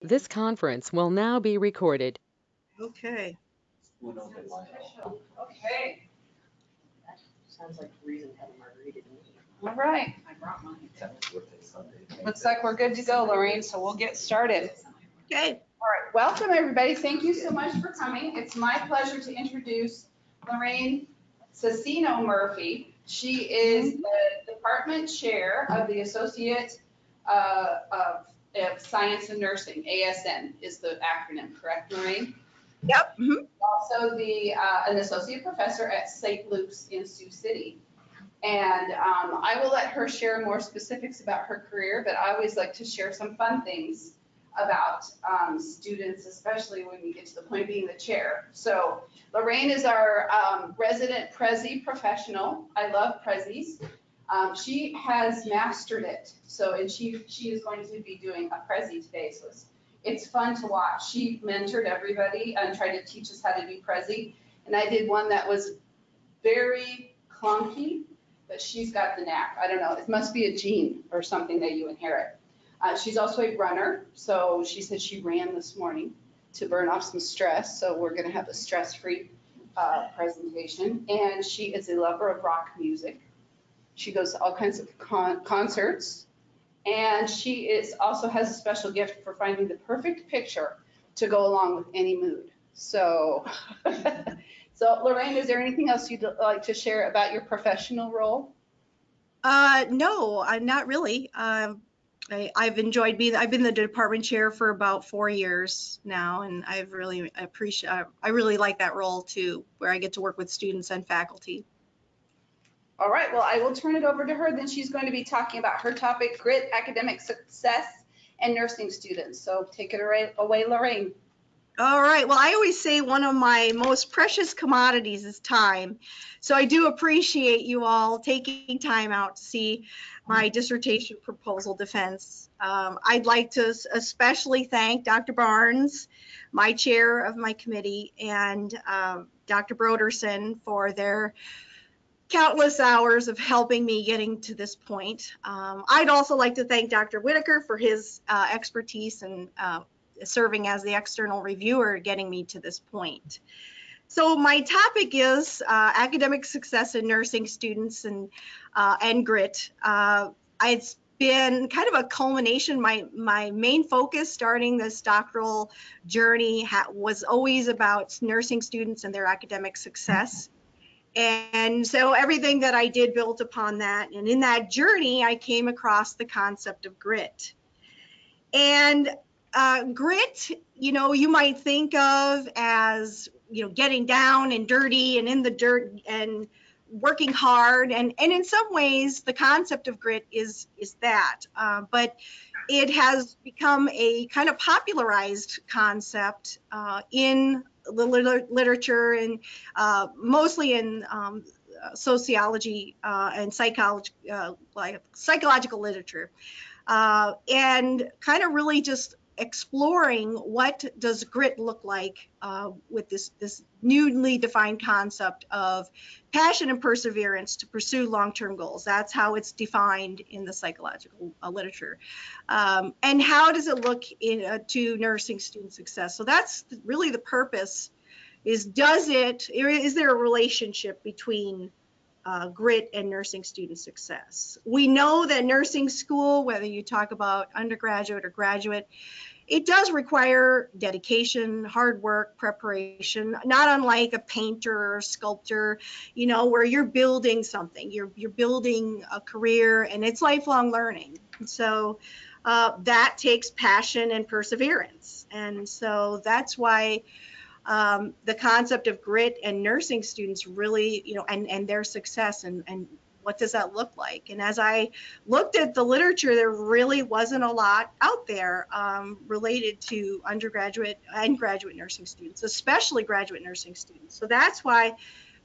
This conference will now be recorded. Okay. Okay, Sounds like reason to have a margarita to me. all right. I brought mine. Looks like we're good to go, Lorraine, so we'll get started. Okay. All right, welcome, everybody. Thank you so much for coming. It's my pleasure to introduce Lorraine Sacino Murphy. She is the department chair of the Associate uh, of of Science and Nursing, ASN is the acronym, correct, Lorraine? Yep. mhm. also the, uh, an associate professor at St. Luke's in Sioux City. And um, I will let her share more specifics about her career, but I always like to share some fun things about um, students, especially when we get to the point of being the chair. So Lorraine is our um, resident Prezi professional. I love Prezis. Um, she has mastered it. So, and she, she is going to be doing a Prezi today. So it's it's fun to watch. She mentored everybody and tried to teach us how to do Prezi. And I did one that was very clunky, but she's got the knack. I don't know, it must be a gene or something that you inherit. Uh, she's also a runner, so she said she ran this morning to burn off some stress. So we're gonna have a stress-free uh, presentation. And she is a lover of rock music. She goes to all kinds of con- concerts. And she is, also has a special gift for finding the perfect picture to go along with any mood. So, so Lorraine, is there anything else you'd like to share about your professional role? Uh, no, I'm not really. Um, I, I've enjoyed being, I've been the department chair for about four years now, and I've really appreciate, I really like that role too, where I get to work with students and faculty. All right, well, I will turn it over to her. Then she's going to be talking about her topic, grit, academic success, and nursing students. So take it away- Lorraine. All right. Well, I always say one of my most precious commodities is time. So I do appreciate you all taking time out to see my dissertation proposal defense. Um, I'd like to especially thank Dr. Barnes, my chair of my committee, and um, Dr. Broderson for their countless hours of helping me getting to this point. Um, I'd also like to thank Dr. Whitaker for his uh, expertise and uh, serving as the external reviewer, getting me to this point. So my topic is uh, academic success in nursing students and uh, and grit. Uh, it's been kind of a culmination. My my main focus starting this doctoral journey was always about nursing students and their academic success. And so everything that I did built upon that. And in that journey, I came across the concept of grit. And uh, grit, you know, you might think of as, you know, getting down and dirty and in the dirt and working hard. And, and in some ways, the concept of grit is, is that. Uh, but it has become a kind of popularized concept uh, in the liter- literature and uh, mostly in um, sociology uh, and psychology, uh, like psychological literature, uh, and kind of really just exploring what does grit look like uh, with this this newly defined concept of passion and perseverance to pursue long-term goals. That's how it's defined in the psychological uh, literature. Um, and how does it look in, uh, to nursing student success? So that's really the purpose is does it, is there a relationship between uh, grit and nursing student success? We know that nursing school, whether you talk about undergraduate or graduate, it does require dedication, hard work, preparation, not unlike a painter or sculptor, you know, where you're building something, you're, you're building a career and it's lifelong learning. So uh, that takes passion and perseverance. And so that's why um, the concept of grit and nursing students really, you know, and, and their success and, and what does that look like? And as I looked at the literature, there really wasn't a lot out there um, related to undergraduate and graduate nursing students, especially graduate nursing students. So that's why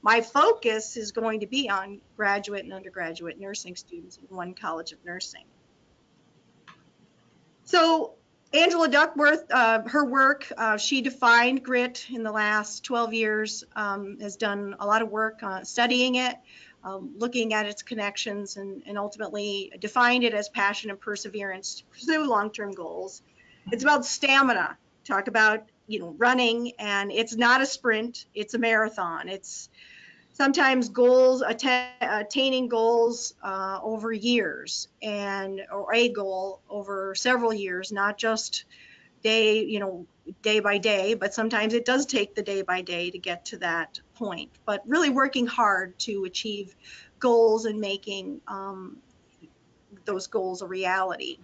my focus is going to be on graduate and undergraduate nursing students in one college of nursing. So Angela Duckworth, uh, her work, uh, she defined grit in the last 12 years, um, has done a lot of work uh, studying it, um, looking at its connections, and, and ultimately defined it as passion and perseverance to pursue long term goals. It's about stamina. Talk about, you know, running and it's not a sprint, it's a marathon. It's sometimes goals, atta- attaining goals uh, over years and, or a goal over several years, not just day, you know, day by day, but sometimes it does take the day by day to get to that point. But really working hard to achieve goals and making um, those goals a reality.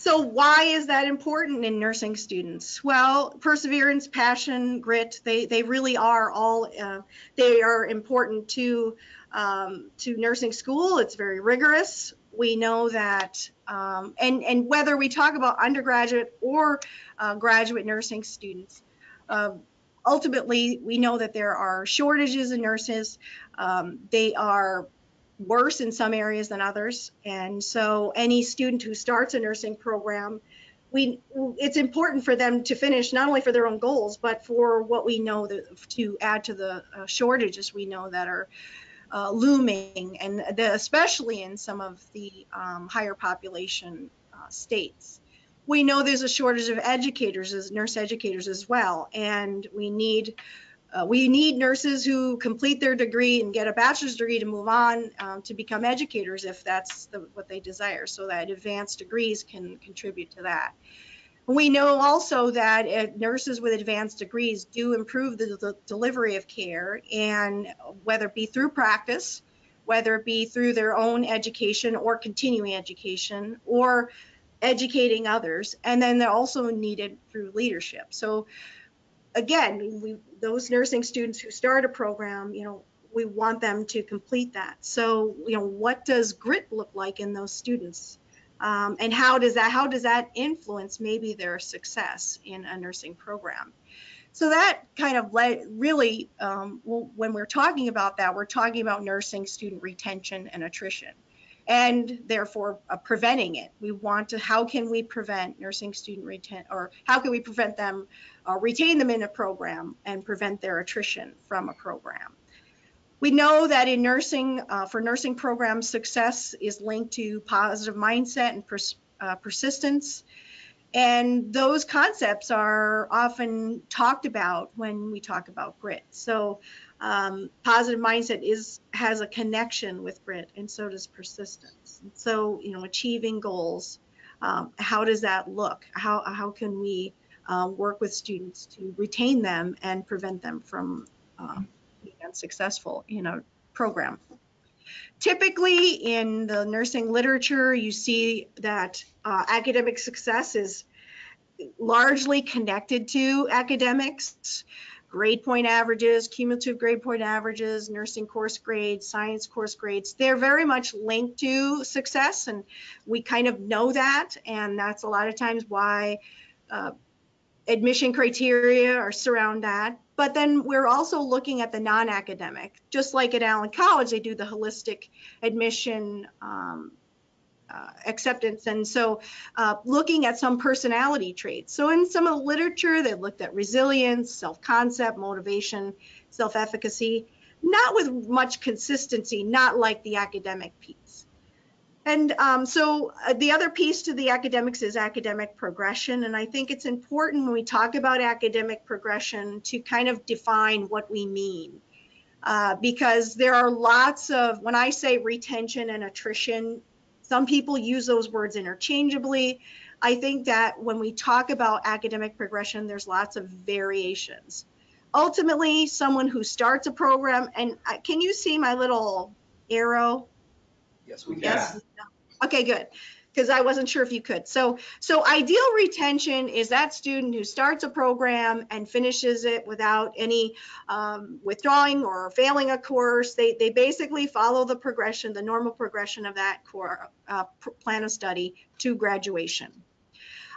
So why is that important in nursing students? Well, perseverance, passion, grit, they, they really are all, uh, they are important to, um, to nursing school. It's very rigorous. We know that, um, and, and whether we talk about undergraduate or uh, graduate nursing students, uh, ultimately, we know that there are shortages in nurses. Um, they are worse in some areas than others. And so any student who starts a nursing program, we it's important for them to finish not only for their own goals, but for what we know that, to add to the uh, shortages we know that are uh, looming, and the, especially in some of the um, higher population uh, states. We know there's a shortage of educators, as nurse educators as well, and we need uh, we need nurses who complete their degree and get a bachelor's degree to move on um, to become educators if that's the, what they desire, so that advanced degrees can contribute to that. We know also that uh, nurses with advanced degrees do improve the, the delivery of care, and whether it be through practice, whether it be through their own education or continuing education, or educating others, and then they're also needed through leadership. So again, we, those nursing students who start a program, you know, we want them to complete that. So, you know, what does grit look like in those students? Um, and how does that how does that influence maybe their success in a nursing program? So that kind of led really um, well, when we're talking about that, we're talking about nursing student retention and attrition and therefore uh, preventing it. We want to, how can we prevent nursing student retention, or how can we prevent them, uh, retain them in a program and prevent their attrition from a program? We know that in nursing, uh, for nursing programs, success is linked to positive mindset and pers uh, persistence. And those concepts are often talked about when we talk about grit. So um, positive mindset is has a connection with grit, and so does persistence. And so, you know, achieving goals, um, how does that look? How, how can we uh, work with students to retain them and prevent them from uh, being unsuccessful in a program? Typically, in the nursing literature, you see that uh, academic success is largely connected to academics. Grade point averages, cumulative grade point averages, nursing course grades, science course grades, they're very much linked to success. And we kind of know that. And that's a lot of times why uh, admission criteria are surround that. But then we're also looking at the non-academic, just like at Allen College, they do the holistic admission um, uh, acceptance. And so uh, looking at some personality traits. So in some of the literature, they looked at resilience, self-concept, motivation, self-efficacy, not with much consistency, not like the academic piece. And um, so uh, the other piece to the academics is academic progression. And I think it's important when we talk about academic progression to kind of define what we mean. Uh, because there are lots of, when I say retention and attrition, some people use those words interchangeably. I think that when we talk about academic progression, there's lots of variations. Ultimately, someone who starts a program, and uh, can you see my little arrow? Yes, we can. Yes. Okay, good. Because I wasn't sure if you could. So, so ideal retention is that student who starts a program and finishes it without any um, withdrawing or failing a course. They, they basically follow the progression, the normal progression of that core uh, plan of study to graduation.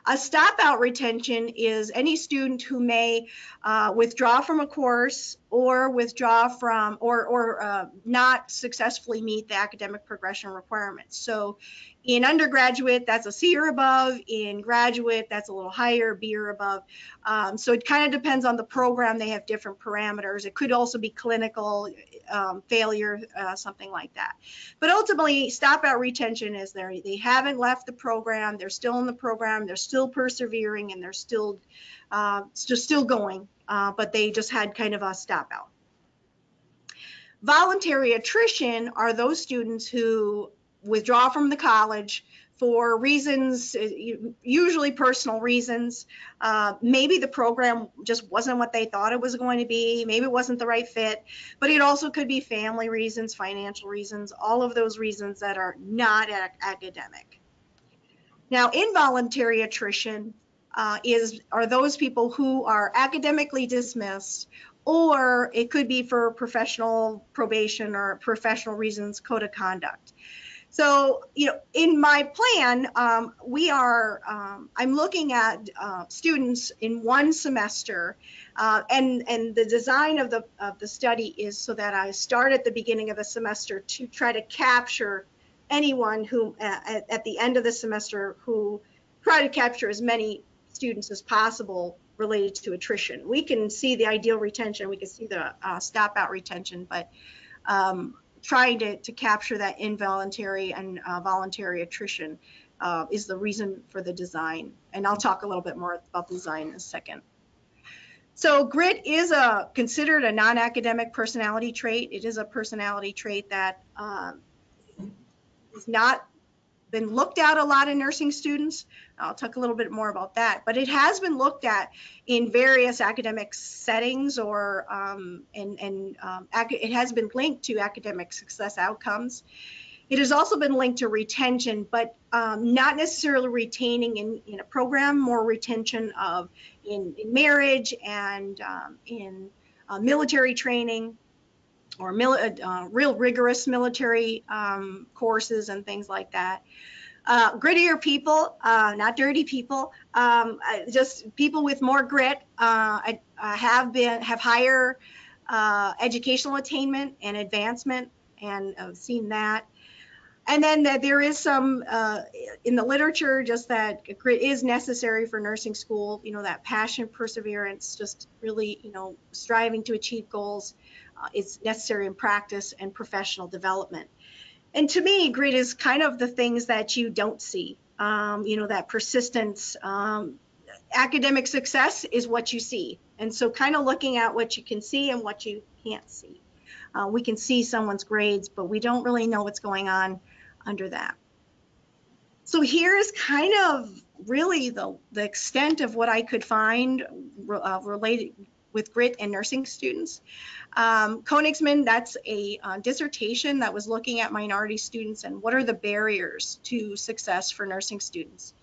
A stop out retention is any student who may uh, withdraw from a course or withdraw from or, or uh, not successfully meet the academic progression requirements. So in undergraduate, that's a C or above. In graduate, that's a little higher, B or above. Um, so it kind of depends on the program. They have different parameters. It could also be clinical um, failure, uh, something like that. But ultimately, stop out retention is there. They haven't left the program. They're still in the program. They're still persevering and they're still uh, just still going. Uh, but they just had kind of a stop out. Voluntary attrition are those students who withdraw from the college for reasons, uh, usually personal reasons. Uh, maybe the program just wasn't what they thought it was going to be. Maybe it wasn't the right fit, but it also could be family reasons, financial reasons, all of those reasons that are not ac academic. Now, involuntary attrition uh, is are those people who are academically dismissed or it could be for professional probation or professional reasons, code of conduct. So, you know, in my plan, um, we are, um, I'm looking at uh, students in one semester, uh, and and the design of the of the study is so that I start at the beginning of the semester to try to capture anyone who uh, at, at the end of the semester who try to capture as many students as possible related to attrition. We can see the ideal retention, we can see the uh, stop out retention, but um, trying to, to capture that involuntary and uh, voluntary attrition uh, is the reason for the design. And I'll talk a little bit more about the design in a second. So grit is a considered a non-academic personality trait. It is a personality trait that um, is not been looked at a lot in nursing students. I'll talk a little bit more about that, but it has been looked at in various academic settings or um, and, and um, it has been linked to academic success outcomes. It has also been linked to retention, but um, not necessarily retaining in, in a program, more retention of in, in marriage and um, in uh, military training or mil uh, real rigorous military um, courses and things like that. Uh, grittier people, uh, not dirty people, um, just people with more grit uh, have been have higher uh, educational attainment and advancement, and I've seen that. And then that there is some uh, in the literature just that grit is necessary for nursing school. You know that passion, perseverance, just really you know striving to achieve goals uh, is necessary in practice and professional development. And to me, grit is kind of the things that you don't see. Um, you know, that persistence. Um, academic success is what you see. And so kind of looking at what you can see and what you can't see. Uh, we can see someone's grades, but we don't really know what's going on under that. So here's kind of really the, the extent of what I could find uh, related with grit and nursing students. Um, Koenigsmann, that's a uh, dissertation that was looking at minority students and what are the barriers to success for nursing students.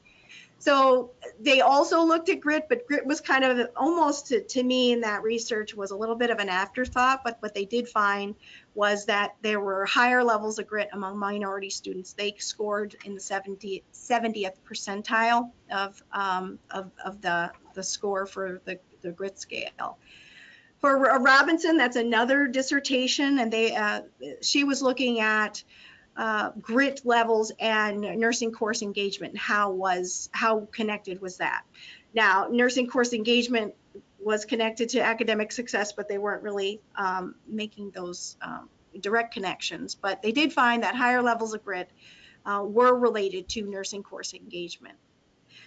So they also looked at grit, but grit was kind of almost to, to, me in that research was a little bit of an afterthought. But what they did find was that there were higher levels of grit among minority students. They scored in the 70, 70th percentile of, um, of, of the, the score for the, the grit scale. For Robinson, that's another dissertation, and they uh, she was looking at uh, grit levels and nursing course engagement. How was how connected was that? Now, nursing course engagement was connected to academic success, but they weren't really um, making those um, direct connections. But they did find that higher levels of grit uh, were related to nursing course engagement.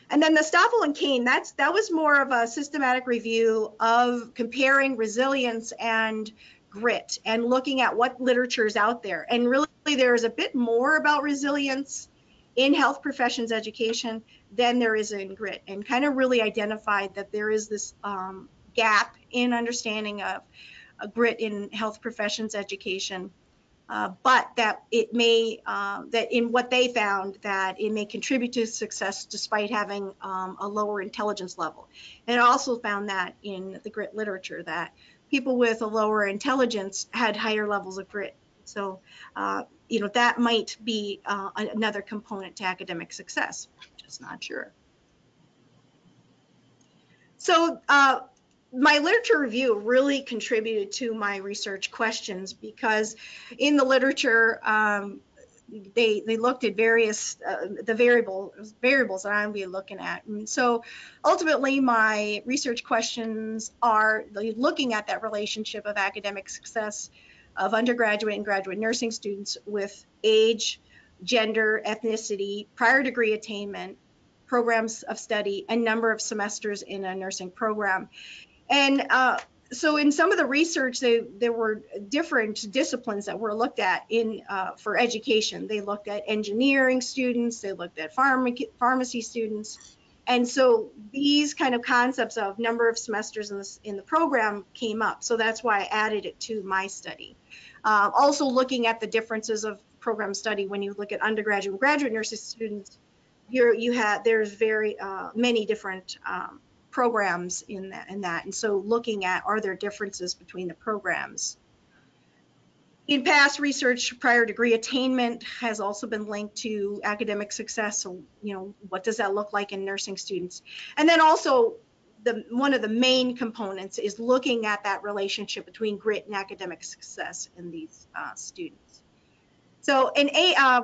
And then the Stoffel and Kane, that's that was more of a systematic review of comparing resilience and grit and looking at what literature is out there. And really there's a bit more about resilience in health professions education than there is in grit and kind of really identified that there is this um, gap in understanding of grit in health professions education uh, but that it may, uh, that in what they found, that it may contribute to success despite having um, a lower intelligence level. And also found that in the grit literature that people with a lower intelligence had higher levels of grit. So, uh, you know, that might be uh, another component to academic success. Just not sure. So uh, my literature review really contributed to my research questions because in the literature, um, they they looked at various uh, the variable variables that I'm be looking at. And so ultimately, my research questions are looking at that relationship of academic success of undergraduate and graduate nursing students with age, gender, ethnicity, prior degree attainment, programs of study, and number of semesters in a nursing program. And uh, so in some of the research, they, there were different disciplines that were looked at in uh, for education. They looked at engineering students, they looked at pharma, pharmacy students. And so these kind of concepts of number of semesters in, this, in the program came up. So that's why I added it to my study. Uh, also looking at the differences of program study when you look at undergraduate and graduate nursing students, you have, there's very uh, many different um, programs in that, in that. And so looking at are there differences between the programs. In past research, prior degree attainment has also been linked to academic success. So, you know, what does that look like in nursing students? And then also the one of the main components is looking at that relationship between grit and academic success in these uh, students. So an a uh,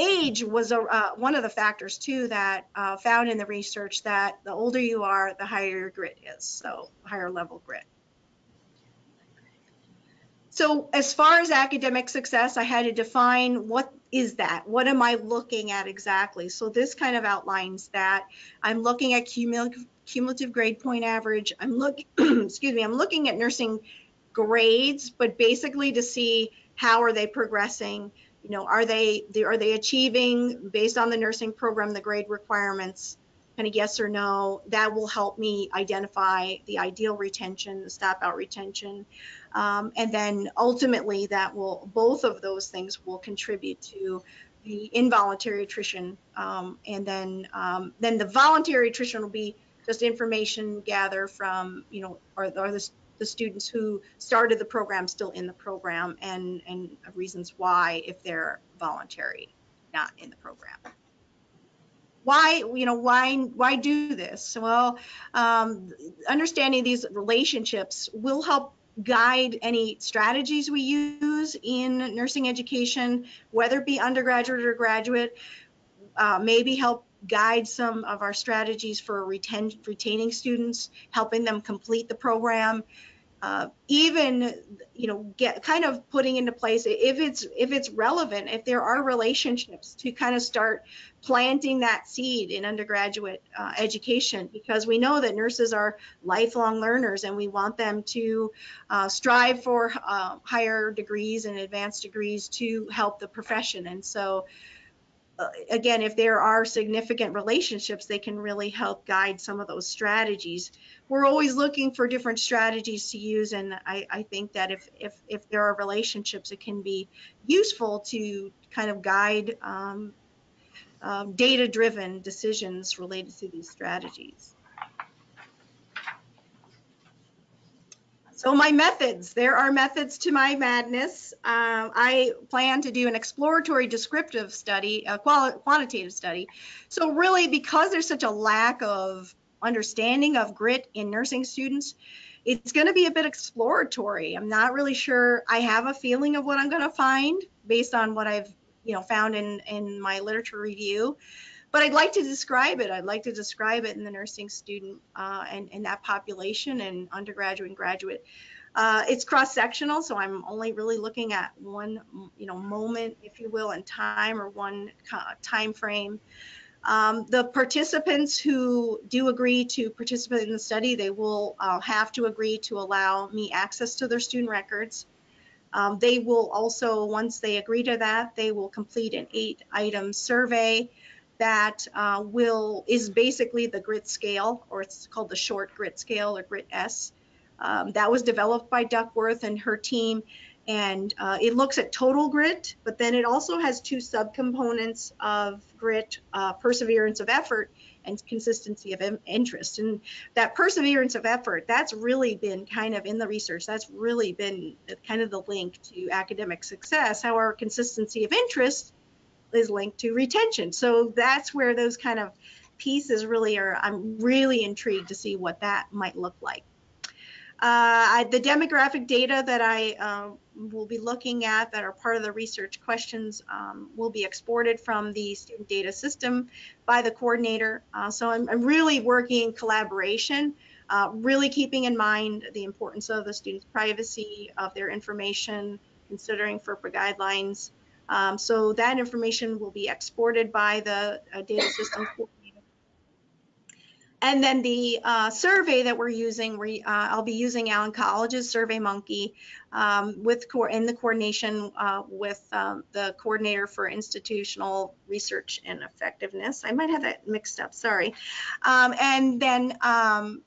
age was a, uh, one of the factors too that uh, found in the research that the older you are, the higher your grit is, so higher level grit. So as far as academic success, I had to define what is that? What am I looking at exactly? So this kind of outlines that. I'm looking at cumulative, cumulative grade point average. I'm looking, excuse me, I'm looking at nursing grades, but basically to see how are they progressing you know, are they are they achieving based on the nursing program the grade requirements? Kind of yes or no. That will help me identify the ideal retention, the stop out retention, um, and then ultimately that will both of those things will contribute to the involuntary attrition, um, and then um, then the voluntary attrition will be just information gather from you know are, are the the students who started the program still in the program and, and reasons why if they're voluntary, not in the program. Why, you know, why, why do this? Well, um, understanding these relationships will help guide any strategies we use in nursing education, whether it be undergraduate or graduate, uh, maybe help guide some of our strategies for retain, retaining students, helping them complete the program, uh, even you know get kind of putting into place if it's if it's relevant if there are relationships to kind of start planting that seed in undergraduate uh, education because we know that nurses are lifelong learners and we want them to uh, strive for uh, higher degrees and advanced degrees to help the profession and so uh, again, if there are significant relationships, they can really help guide some of those strategies. We're always looking for different strategies to use, and I, I think that if, if, if there are relationships, it can be useful to kind of guide um, um, data-driven decisions related to these strategies. So my methods, there are methods to my madness. Um, I plan to do an exploratory descriptive study, a quantitative study. So really, because there's such a lack of understanding of grit in nursing students, it's going to be a bit exploratory. I'm not really sure. I have a feeling of what I'm going to find based on what I've, you know, found in in my literature review but I'd like to describe it. I'd like to describe it in the nursing student uh, and, and that population and undergraduate and graduate. Uh, it's cross-sectional, so I'm only really looking at one, you know, moment, if you will, in time or one time frame. Um, the participants who do agree to participate in the study, they will uh, have to agree to allow me access to their student records. Um, they will also, once they agree to that, they will complete an eight item survey that uh, will is basically the grit scale, or it's called the short grit scale or grit S. Um, that was developed by Duckworth and her team, and uh, it looks at total grit, but then it also has two subcomponents of grit: uh, perseverance of effort and consistency of interest. And that perseverance of effort, that's really been kind of in the research. That's really been kind of the link to academic success. However, consistency of interest is linked to retention. So that's where those kind of pieces really are, I'm really intrigued to see what that might look like. Uh, I- the demographic data that I uh, will be looking at that are part of the research questions um, will be exported from the student data system by the coordinator. Uh, so I'm, I'm really working in collaboration, uh, really keeping in mind the importance of the student's privacy of their information, considering FERPA guidelines. Um, so that information will be exported by the uh, data system. And then the uh, survey that we're using, we, uh, I'll be using Allen College's Survey Monkey um, with in the coordination uh, with um, the coordinator for institutional research and effectiveness. I might have that mixed up, sorry. Um, and then um,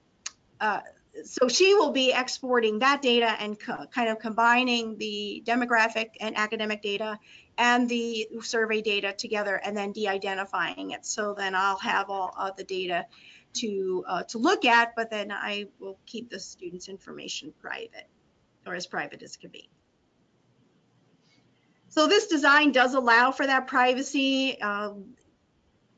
uh, so she will be exporting that data and kind of combining the demographic and academic data and the survey data together and then de-identifying it. So then I'll have all of the data to uh, to look at, but then I will keep the student's information private or as private as can be. So this design does allow for that privacy. Um,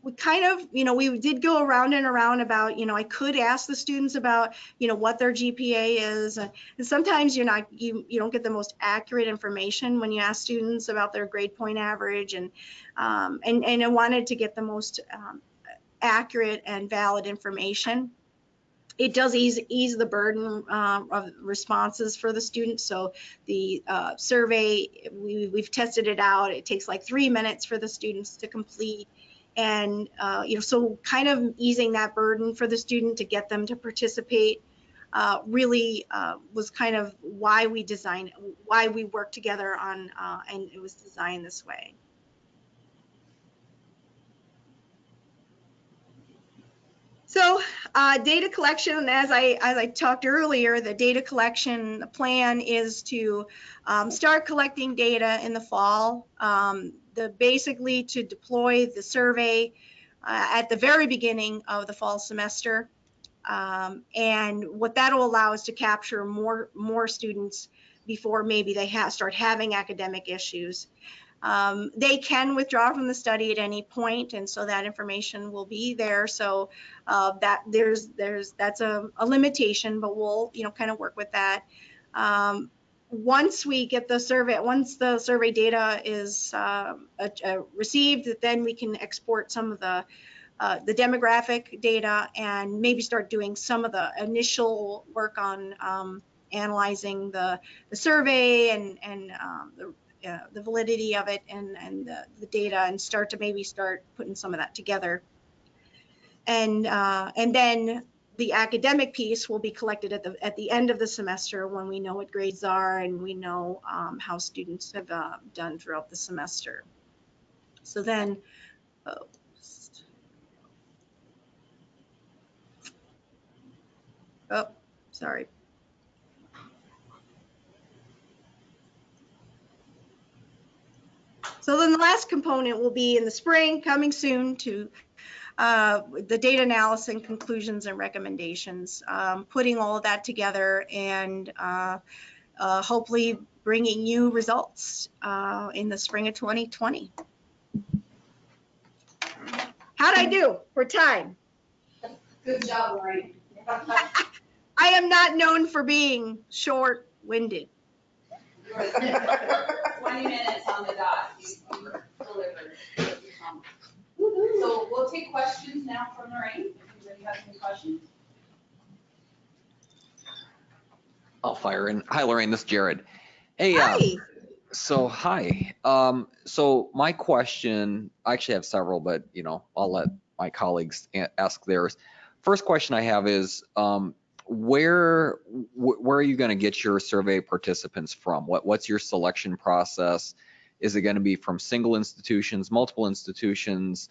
we kind of, you know, we did go around and around about, you know, I could ask the students about, you know, what their GPA is. And sometimes you're not, you, you don't get the most accurate information when you ask students about their grade point average. And, um, and, and I wanted to get the most um, accurate and valid information. It does ease, ease the burden um, of responses for the students. So the uh, survey, we, we've tested it out. It takes like three minutes for the students to complete. And, uh, you know, so kind of easing that burden for the student to get them to participate uh, really uh, was kind of why we designed, why we worked together on, uh, and it was designed this way. So uh, data collection, as I as I talked earlier, the data collection plan is to um, start collecting data in the fall. Um, the basically to deploy the survey uh, at the very beginning of the fall semester, um, and what that will allow is to capture more more students before maybe they ha start having academic issues. Um, they can withdraw from the study at any point, and so that information will be there. So uh, that there's there's that's a, a, limitation, but we'll you know kind of work with that. Um, once we get the survey, once the survey data is uh, received, then we can export some of the uh, the demographic data and maybe start doing some of the initial work on um, analyzing the, the survey and, and um, the uh, the validity of it and, and the, the, data and start to maybe start putting some of that together. And, uh, and then the academic piece will be collected at the, at the end of the semester when we know what grades are and we know um, how students have uh, done throughout the semester. So then, oh, oh sorry. So then the last component will be in the spring, coming soon to uh, the data analysis and conclusions and recommendations, um, putting all of that together and uh, uh, hopefully bringing you results uh, in the spring of 2020. How'd I do for time? Good job, Lori. I am not known for being short-winded. 20 minutes on the dot, you you delivered. So we'll take questions now from Lorraine. If anybody has any questions? I'll fire in. Hi, Lorraine, this is Jared. Hey, uh, Hi. so hi. Um, so my question, I actually have several, but you know, I'll let my colleagues a- ask theirs. First question I have is, um, where wh- where are you going to get your survey participants from? What what's your selection process? Is it going to be from single institutions, multiple institutions,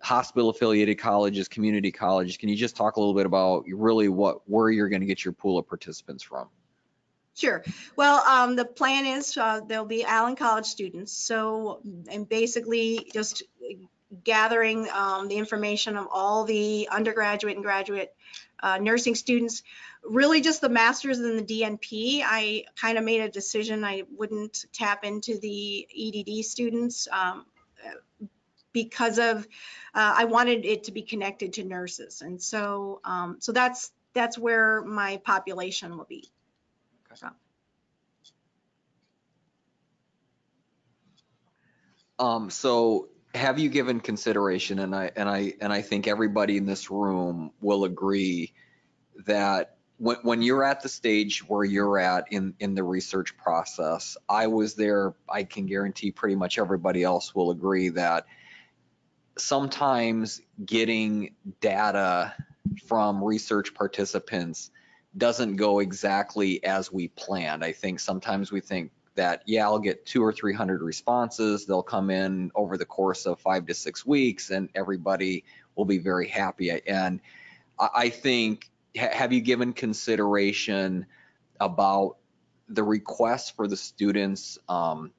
hospital affiliated colleges, community colleges? Can you just talk a little bit about really what where you're going to get your pool of participants from? Sure. Well, um, the plan is uh, there'll be Allen College students. So, and basically just gathering um, the information of all the undergraduate and graduate uh, nursing students. Really, just the masters and the DNP. I kind of made a decision I wouldn't tap into the EDD students um, because of, uh, I wanted it to be connected to nurses. And so, um, so that's, that's where my population will be. Um, so have you given consideration, and I, and I, and I think everybody in this room will agree that when, when you're at the stage where you're at in, in the research process, I was there, I can guarantee pretty much everybody else will agree that sometimes getting data from research participants doesn't go exactly as we planned. I think sometimes we think that, yeah, I'll get two or 300 responses. They'll come in over the course of five to six weeks and everybody will be very happy. And I I think, have you given consideration about the requests for the students, um,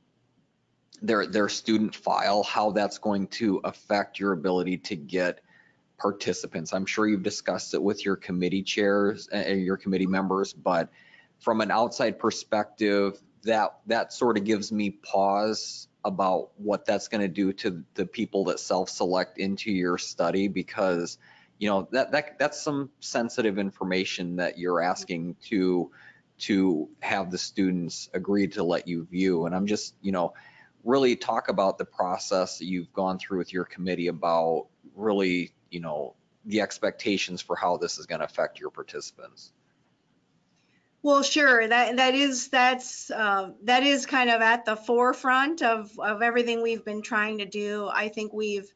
their, their student file, how that's going to affect your ability to get participants? I'm sure you've discussed it with your committee chairs and your committee members, but from an outside perspective, that that sort of gives me pause about what that's going to do to the people that self-select into your study because you know that that that's some sensitive information that you're asking to to have the students agree to let you view. And I'm just you know really talk about the process that you've gone through with your committee about really you know the expectations for how this is going to affect your participants Well, sure, that, that is, that's, uh, that is kind of at the forefront of, of everything we've been trying to do. I think we've,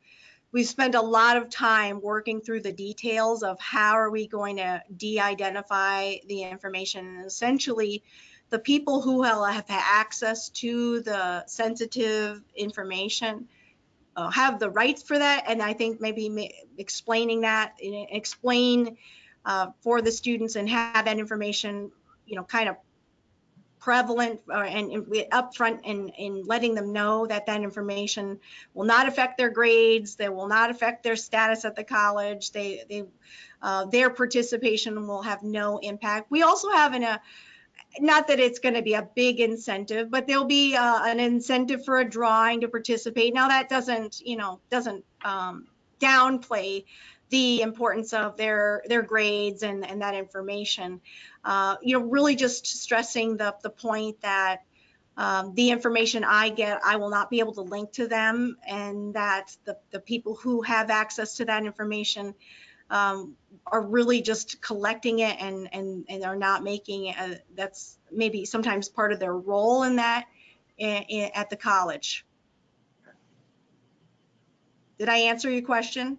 we've spent a lot of time working through the details of how are we going to de-identify the information. And essentially, the people who have access to the sensitive information uh, have the rights for that. And I think maybe explaining that, you explain uh, for the students and have that information you know, kind of prevalent uh, and, and upfront in, in letting them know that that information will not affect their grades, that will not affect their status at the college, they, they, uh, their participation will have no impact. We also have in a, not that it's going to be a big incentive, but there'll be uh, an incentive for a drawing to participate. Now that doesn't, you know, doesn't um, downplay the importance of their their grades and and that information. Uh, you know, really just stressing the the point that um, the information I get, I will not be able to link to them, and that the the people who have access to that information um, are really just collecting it and and and are not making it. A, that's maybe sometimes part of their role in that i- i- at the college. Did I answer your question?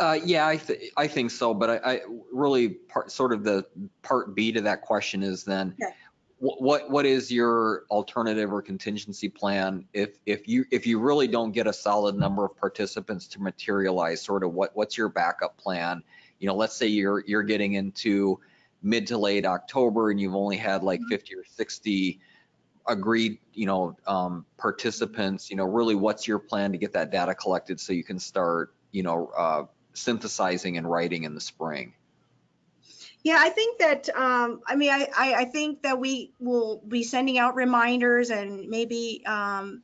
Uh, yeah, I, th- I think so, but I, I really part, sort of the part B to that question is then Okay. what, what, what is your alternative or contingency plan if, if you, if you really don't get a solid number of participants to materialize, sort of what, what's your backup plan? You know, let's say you're, you're getting into mid to late October and you've only had like 50 or 60 agreed, you know, um, participants, you know, really what's your plan to get that data collected so you can start, you know, uh, synthesizing and writing in the spring? Yeah, I think that, um, I mean, I, I, I think that we will be sending out reminders and maybe, um,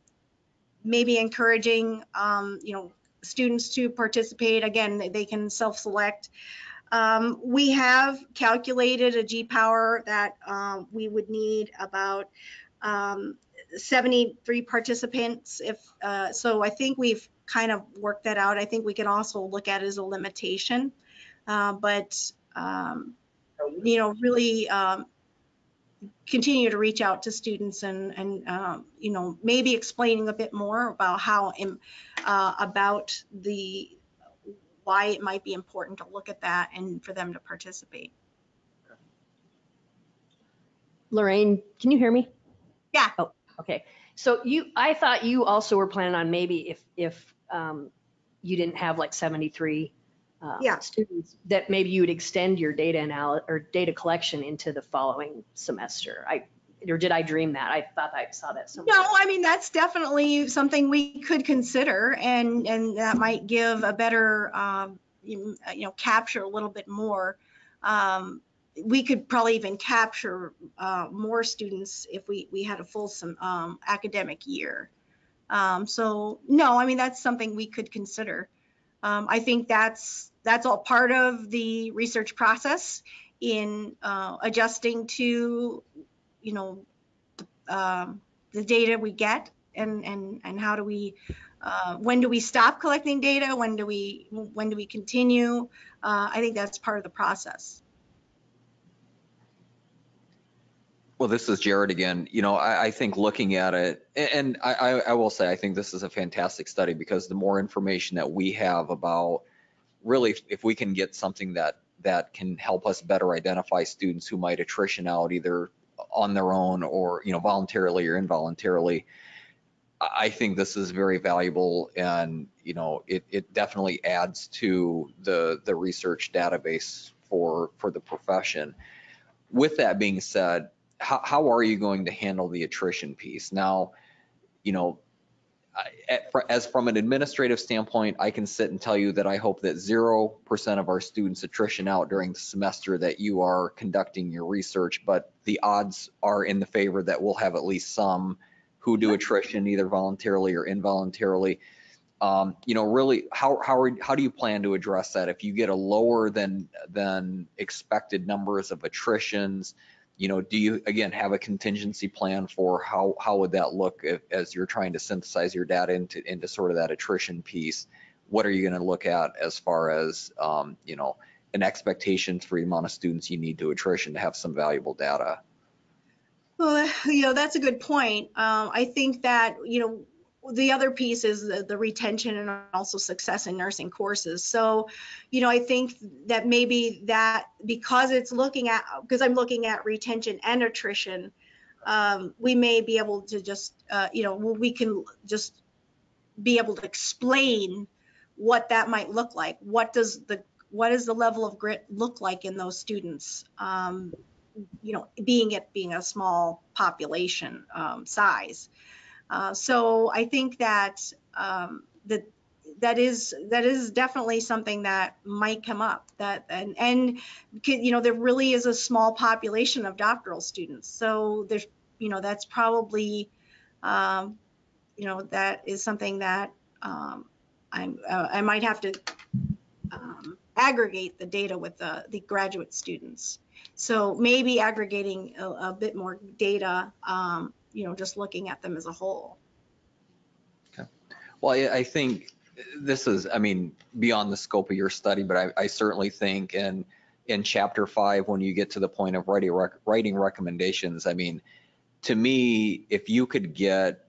maybe encouraging, um, you know, students to participate. Again, they- can self-select. Um, we have calculated a G-Power that, um, we would need about, um, 73 participants if, uh, so I think we've kind of work that out. I think we can also look at it as a limitation. Uh, but, um, you know, really um, continue to reach out to students and, and um, you know, maybe explaining a bit more about how, im- uh, about the, why it might be important to look at that and for them to participate. Lorraine, can you hear me? Yeah. Oh, okay. So you, I thought you also were planning on maybe if, if um, you didn't have like 73 uh, Yeah. students, that maybe you would extend your data analysis or data collection into the following semester. I, or did I dream that? I thought I saw that somewhere. No, I mean, that's definitely something we could consider and, and that might give a better, um, you you know, capture a little bit more. Um, We could probably even capture uh, more students if we, we had a full some um, academic year. Um, so no, I mean, that's something we could consider. Um, I think that's, that's all part of the research process in uh, adjusting to, you know, the, um, the data we get and, and, and how do we, uh, when do we stop collecting data? When do we, when do we continue? Uh, I think that's part of the process. Well, this is Jared again. You know, I, I think looking at it, and I, I, I will say, I think this is a fantastic study because the more information that we have about really, if- we can get something that, that can help us better identify students who might attrition out either on their own or, you know, voluntarily or involuntarily, I, I think this is very valuable and, you know, it, it definitely adds to the, the research database for, for the profession. With that being said, how, how are you going to handle the attrition piece? Now, you know, as from an administrative standpoint, I can sit and tell you that I hope that 0% of our students attrition out during the semester that you are conducting your research, but the odds are in the favor that we'll have at least some who do attrition either voluntarily or involuntarily. Um, you know, really, how, how, are, how do you plan to address that? If you get a lower than, than expected numbers of attritions, you know, do you, again, have a contingency plan for how, how would that look if, as you're trying to synthesize your data into, into sort of that attrition piece? What are you going to look at as far as, um, you know, an expectation for the amount of students you need to attrition to have some valuable data? Well, you know, that's a good point. Um, I think that, you know, the other piece is the, the retention and also success in nursing courses. So, you know, I think that maybe that because it's looking at, because I'm looking at retention and attrition, um, we may be able to just, uh, you know, we can just be able to explain what that might look like. What does the, what does the level of grit look like in those students? Um, you know, being it being a small population um, size. Uh, so I think that um, that that is that is definitely something that might come up. That and and you know there really is a small population of doctoral students. So there's you know that's probably um, you know that is something that um, I'm uh, I might have to um, aggregate the data with the the graduate students. So maybe aggregating a, a bit more data, um, you know, just looking at them as a whole. Okay. Well, I, I think this is, I mean, beyond the scope of your study, but I, I certainly think in, in chapter five, when you get to the point of writing, rec- writing recommendations, I mean, to me, if you could get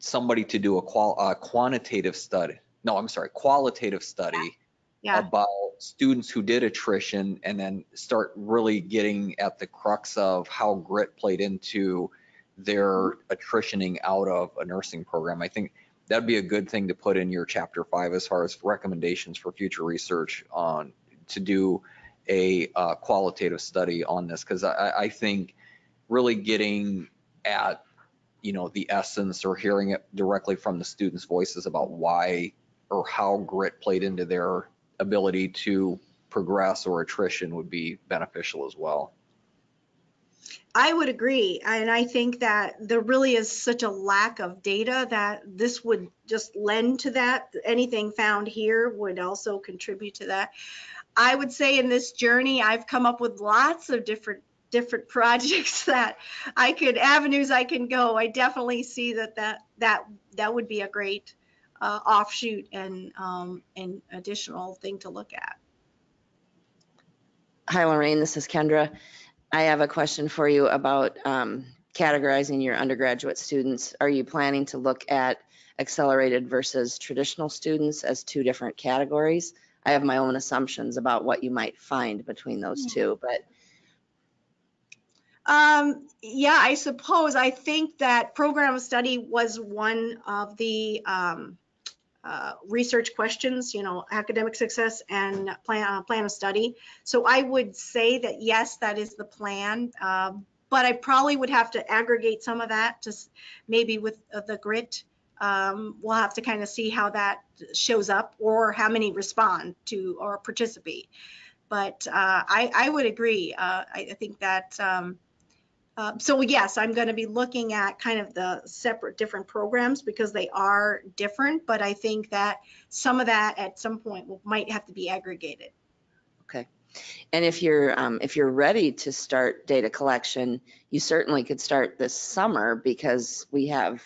somebody to do a qual, a quantitative study, no, I'm sorry, qualitative study Yeah. about students who did attrition and then start really getting at the crux of how grit played into their attritioning out of a nursing program. I think that'd be a good thing to put in your chapter five as far as recommendations for future research on to do a uh, qualitative study on this because I, I think really getting at you know the essence or hearing it directly from the students' voices about why or how grit played into their ability to progress or attrition would be beneficial as well. I would agree. And I think that there really is such a lack of data that this would just lend to that. Anything found here would also contribute to that. I would say in this journey, I've come up with lots of different different projects that I could avenues I can go. I definitely see that that that that would be a great uh, offshoot and um, and additional thing to look at. Hi, Lorraine, this is Kendra. I have a question for you about um, categorizing your undergraduate students. Are you planning to look at accelerated versus traditional students as two different categories? I have my own assumptions about what you might find between those two, but Um, yeah, I suppose. I think that program of study was one of the um, uh, research questions, you know, academic success and plan, uh, plan of study. So I would say that yes, that is the plan. Um, but I probably would have to aggregate some of that just maybe with uh, the grit. Um, we'll have to kind of see how that shows up or how many respond to or participate. But uh, I, I would agree. Uh, I, I think that um, Uh, So yes, I'm going to be looking at kind of the separate different programs because they are different, but I think that some of that at some point will- might have to be aggregated. Okay. And if you're, um, if you're ready to start data collection, you certainly could start this summer because we have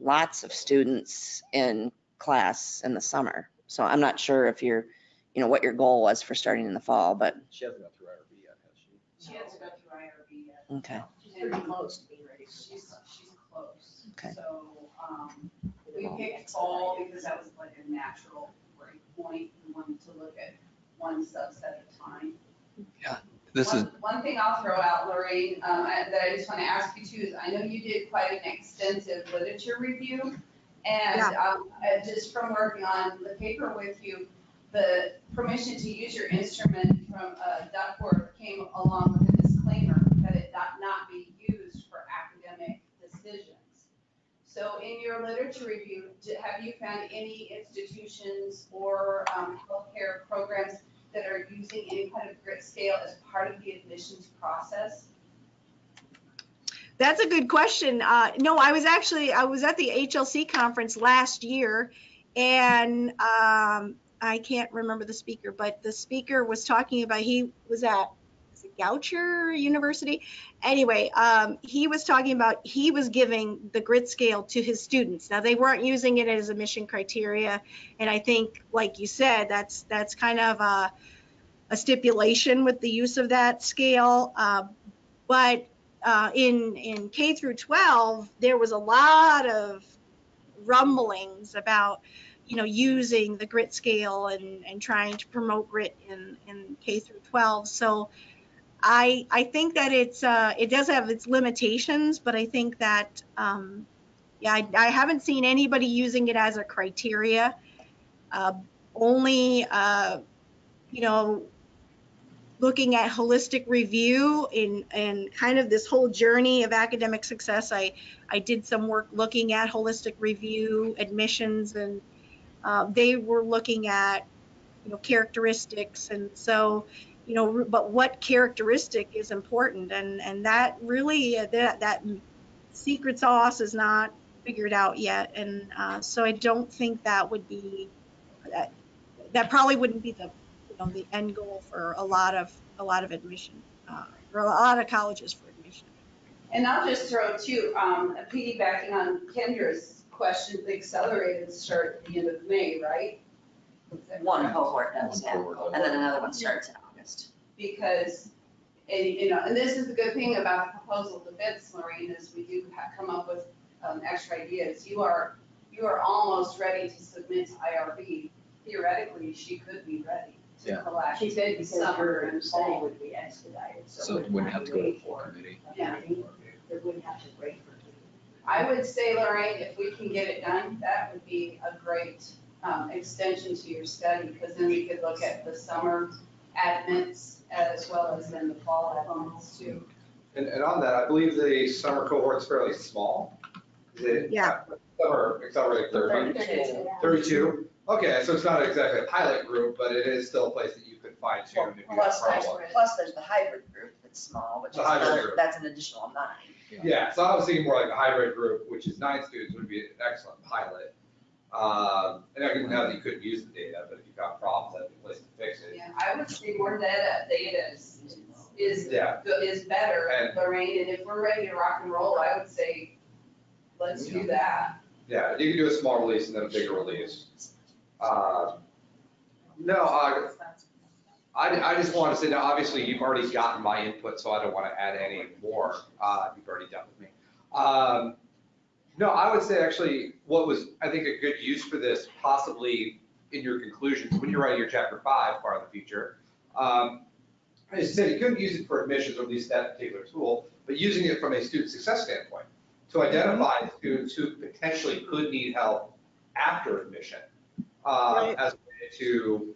lots of students in class in the summer. So I'm not sure if you're, you know, what your goal was for starting in the fall, but, She hasn't got through IRB yet, has she? She hasn't gone through IRB yet. okay. She's pretty close to being ready for She's, summer. she's close. Okay. So, um, we picked fall because that was like a natural break point. We wanted to look at one subset at a time. This is, One- One thing I'll throw out, Lorraine, um, I- that I just want to ask you too, is I know you did quite an extensive literature review. And, um, uh, just from working on the paper with you, the permission to use your instrument from, uh, Duckworth came along with a disclaimer that it not, not be used for academic decisions. So in your literature review, have you found any institutions or, um, healthcare programs that are using any kind of grit scale as part of the admissions process? That's a good question. Uh, no, I was actually, I was at the HLC conference last year and um, I can't remember the speaker, but the speaker was talking about, he was at Goucher University. Anyway, um, he was talking about, he was giving the grit scale to his students. Now, they weren't using it as a mission criteria. And I think, like you said, that's, that's kind of a, a stipulation with the use of that scale. Uh, but uh, in in K through 12, there was a lot of rumblings about, you know, using the grit scale and and trying to promote grit in in K through 12. So I I think that it's uh, it does have its limitations, but I think that um, yeah, I, I haven't seen anybody using it as a criteria. Uh, only uh, you know looking at holistic review in in kind of this whole journey of academic success i i did some work looking at holistic review admissions and uh, they were looking at you know characteristics and so you know but what characteristic is important and and that really uh, that that secret sauce is not figured out yet and uh, so i don't think that would be that that probably wouldn't be the you know, the end goal for a lot of, a lot of admission, uh, for a lot of colleges for admission. And I'll just throw too, um, piggybacking on Kendra's question, the accelerated start at the end of May, right? One cohort does, yeah, and then another one starts in August. Because, and, you know, and this is the good thing about the proposal defense, Lorraine, is we do have, come up with, um, extra ideas. You are, you are almost ready to submit to IRB. Theoretically, she could be ready to Yeah. collect. She said because summer her and study fall. would be expedited, so. so it wouldn't have to go to full committee. Yeah. It wouldn't have to wait for. I would say, Lorraine, if we can get it done, that would be a great, um, extension to your study, because then we could look at the summer admits as well as then the fall admits too. And, and on that, I believe the summer cohort's fairly small. Is it? Yeah. Summer accelerated thirty, thirty-two? Okay, so it's not exactly a pilot group, but it is still a place that you could fine tune if you have Plus, there's, problems. plus there's the hybrid group that's small, which is The hybrid another, group. that's an additional nine. Yeah, so I was thinking more like a hybrid group, which is nine students would be an excellent pilot. Um, and I didn't know that you couldn't use the data, but if you've got problems, that'd be a place to fix it. Yeah, I would say more data, data is, is, Yeah. is better, And- Lorraine, and if we're ready to rock and roll, I would say, let's do that. Yeah, you can do a small release and then a bigger release. Um, No, I, I, I just want to say, now, obviously, you've already gotten my input, so I don't want to add any more. Uh, You've already done with me. Um, No, I would say actually, what was, I think, a good use for this, possibly in your conclusions, when you're writing your chapter five, part of the future, um, as I said, you couldn't use it for admissions, or at least that particular tool, but using it from a student success standpoint, to identify students who potentially could need help after admission, uh, Right. as a way to,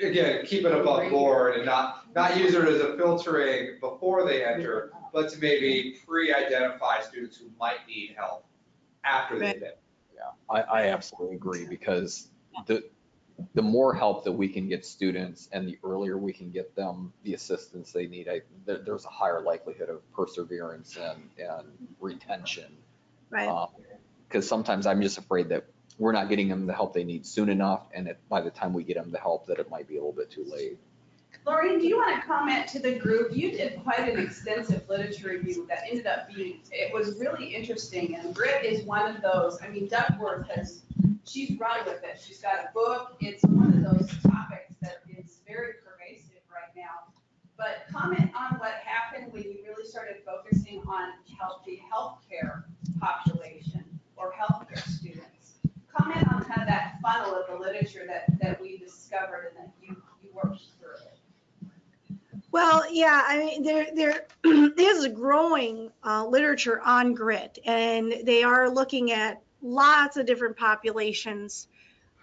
again, keep it above board and not, not use it as a filtering before they enter, but to maybe pre-identify students who might need help after they've been. Yeah, I, I absolutely agree because the, the more help that we can get students and the earlier we can get them the assistance they need, I, there, there's a higher likelihood of perseverance and, and retention. Right. Um, because sometimes I'm just afraid that we're not getting them the help they need soon enough, and that by the time we get them the help, that it might be a little bit too late. Lorraine, do you want to comment to the group? You did quite an extensive literature review that ended up being, it was really interesting. And grit is one of those, I mean, Duckworth has, she's run with it. She's got a book. It's one of those topics that is very pervasive right now. But comment on what happened when you really started focusing on health, the healthcare population or healthcare students. Comment on kind of that funnel of the literature that, that we discovered and that you, you worked. Well, yeah, I mean, there, there is growing uh, literature on grit, and they are looking at lots of different populations.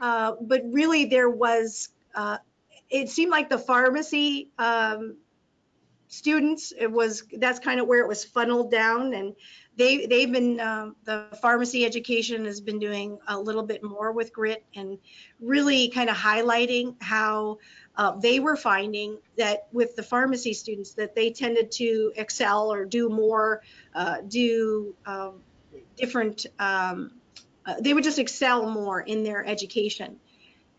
Uh, but really, there was, uh, it seemed like the pharmacy um, students, it was, that's kind of where it was funneled down, and they, they've been, um, the pharmacy education has been doing a little bit more with grit and really kind of highlighting how uh, they were finding that with the pharmacy students that they tended to excel or do more, uh, do um, different, um, uh, they would just excel more in their education.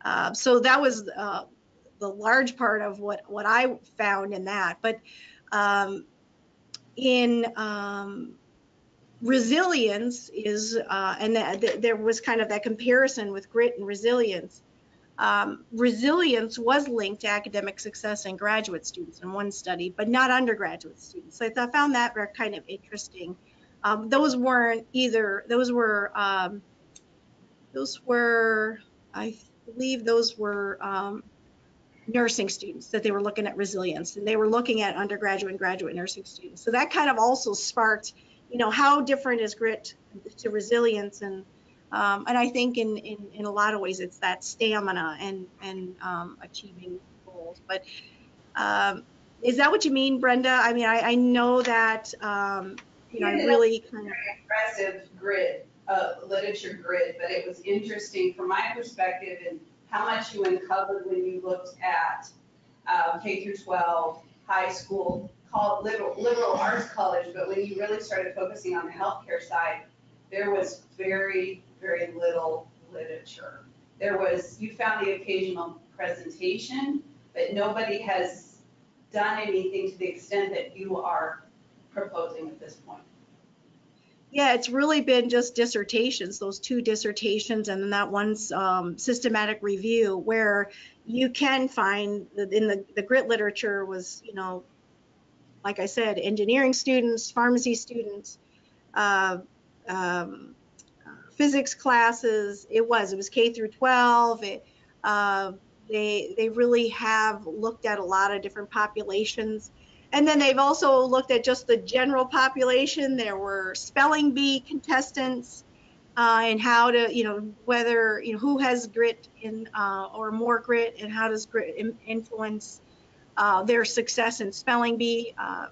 Uh, so that was uh, the large part of what, what I found in that. But um, in um, resilience is, uh, and there was kind of that comparison with grit and resilience um, resilience was linked to academic success in graduate students in one study, but not undergraduate students. So I found that very kind of interesting. Um, those weren't either, those were, um, those were, I believe those were um, nursing students that they were looking at resilience and they were looking at undergraduate and graduate nursing students. So that kind of also sparked, you know, how different is grit to resilience and um, and I think in, in, in a lot of ways, it's that stamina and, and um, achieving goals. But um, is that what you mean, Brenda? I mean, I, I know that, um, you know, I really kind of, Impressive grid, uh, literature grid, but it was interesting from my perspective and how much you uncovered when you looked at uh, K through 12, high school, call liberal, liberal arts college, but when you really started focusing on the healthcare side, there was very, very little literature. There was, you found the occasional presentation, but nobody has done anything to the extent that you are proposing at this point. yeah, it's really been just dissertations, those two dissertations, and then that one um, systematic review where you can find that in the, the grit literature was, you know, like I said, engineering students, pharmacy students, uh, um, physics classes. It was, it was K through 12. It, uh, they, they really have looked at a lot of different populations. And then they've also looked at just the general population. There were spelling bee contestants uh, and how to, you know, whether, you know, who has grit in, uh, or more grit and how does grit in- influence uh, their success in spelling bee uh,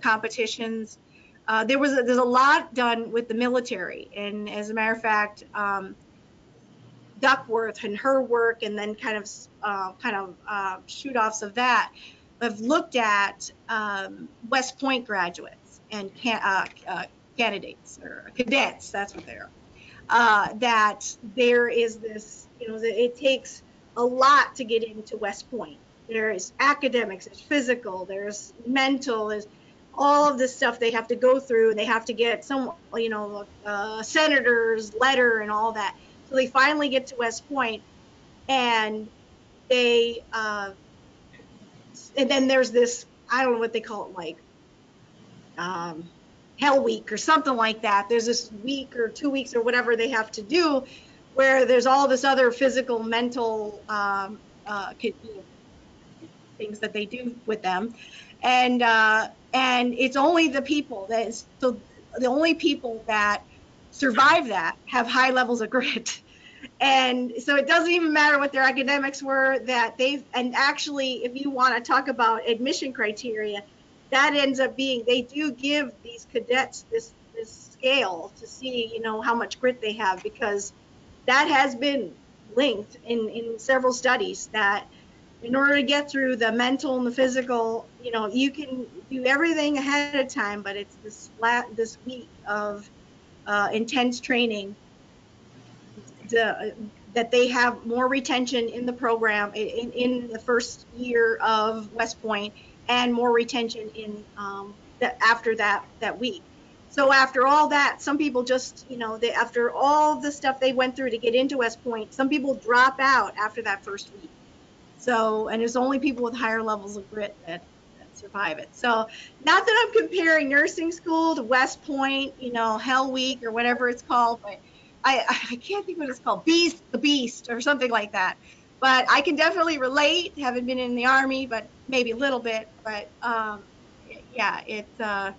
competitions. Uh, there was a, there's a lot done with the military, and as a matter of fact, um, Duckworth and her work, and then kind of uh, kind of uh, shoot offs of that, have looked at um, West Point graduates and can, uh, uh, candidates or cadets. That's what they're. Uh, that there is this, you know, it takes a lot to get into West Point. There is academics, there's physical, there's mental, there's all of this stuff they have to go through they have to get some you know senator's letter and all that. So they finally get to west point and they uh, and then there's this i don't know what they call it like um, hell week or something like that. There's this week or two weeks or whatever they have to do where there's all this other physical mental um, uh, things that they do with them and uh, and it's only the people that is so the only people that survive that have high levels of grit. And so it doesn't even matter what their academics were that they've and actually if you want to talk about admission criteria that ends up being they do give these cadets this this scale to see you know how much grit they have because that has been linked in, in several studies that in order to get through the mental and the physical, you know, you can do everything ahead of time, but it's this flat, this week of uh, intense training the, that they have more retention in the program in, in the first year of West Point and more retention in um, that after that that week. So after all that, some people just, you know, they, after all the stuff they went through to get into West Point, some people drop out after that first week. So, and it's only people with higher levels of grit that, that survive it. So, not that I'm comparing nursing school to West Point, you know, Hell Week or whatever it's called, but I, I can't think what it's called, Beast, the Beast, or something like that. But I can definitely relate, haven't been in the army, but maybe a little bit. But um, yeah, it uh,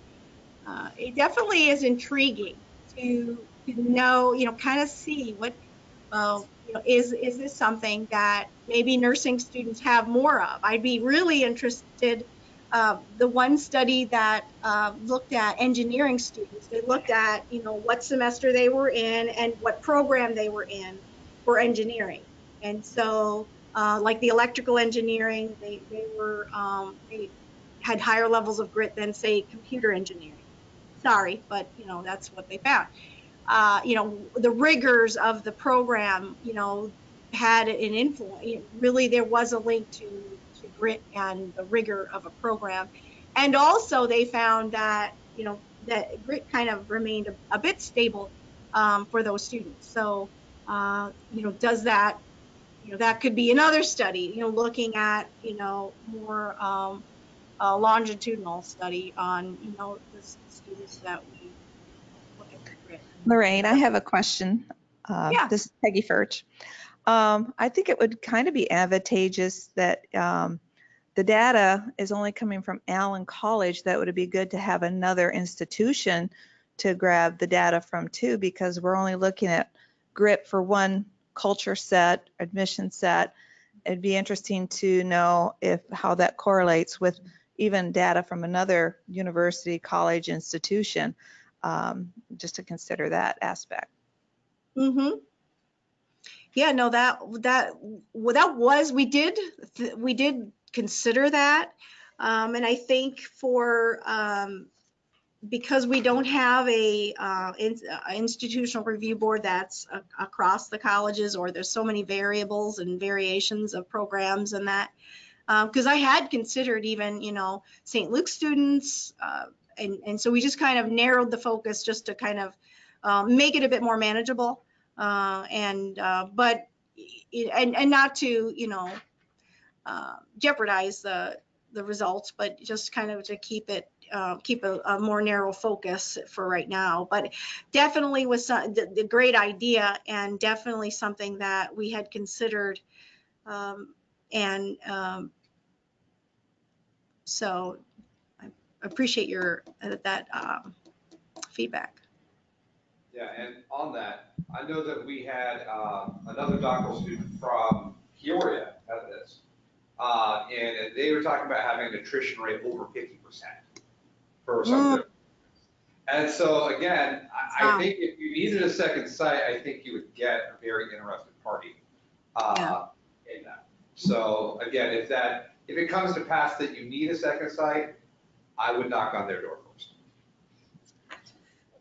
uh, it definitely is intriguing to to know, you know, kind of see what, well, you know, is is this something that maybe nursing students have more of? I'd be really interested. Uh, the one study that uh, looked at engineering students, they looked at, you know, what semester they were in and what program they were in for engineering. And so, uh, like the electrical engineering, they, they were, um, they had higher levels of grit than, say, computer engineering. Sorry, but, you know, that's what they found. Uh, you know, the rigors of the program, you know, had an influence. Really, there was a link to, to grit and the rigor of a program. And also, they found that, you know, that grit kind of remained a, a bit stable um, for those students. So, uh, you know, does that, you know, that could be another study, you know, looking at, you know, more um, longitudinal study on, you know, the students that we look at the grit. Lorraine, I have a question. Uh, Yeah. This is Peggy Furch. Um, I think it would kind of be advantageous that um, the data is only coming from Allen College. That would be good to have another institution to grab the data from too, because we're only looking at grit for one culture set, admission set. It'd be interesting to know if, how that correlates with even data from another university, college, institution um, just to consider that aspect. Mm-hmm. Yeah, no, that, that, that was, we did, we did consider that. Um, and I think for, um, because we don't have a, uh, in- uh, institutional review board that's across the colleges, or there's so many variables and variations of programs and that. Um, cause I had considered even, you know, St. Luke's students, uh, and, and so we just kind of narrowed the focus just to kind of, um, make it a bit more manageable uh, and uh, but and and not to you know uh, jeopardize the the results, but just kind of to keep it uh, keep a, a more narrow focus for right now. But definitely was some, the, the great idea and definitely something that we had considered. Um, and um, so appreciate your uh, that um, feedback. Yeah, and on that, I know that we had uh, another doctoral student from Peoria at this. Uh, And they were talking about having an attrition rate over 50% for some. And so again, I, I think if you needed a second site, I think you would get a very interested party uh, in that. So again, if that, if it comes to pass that you need a second site, I would knock on their door first.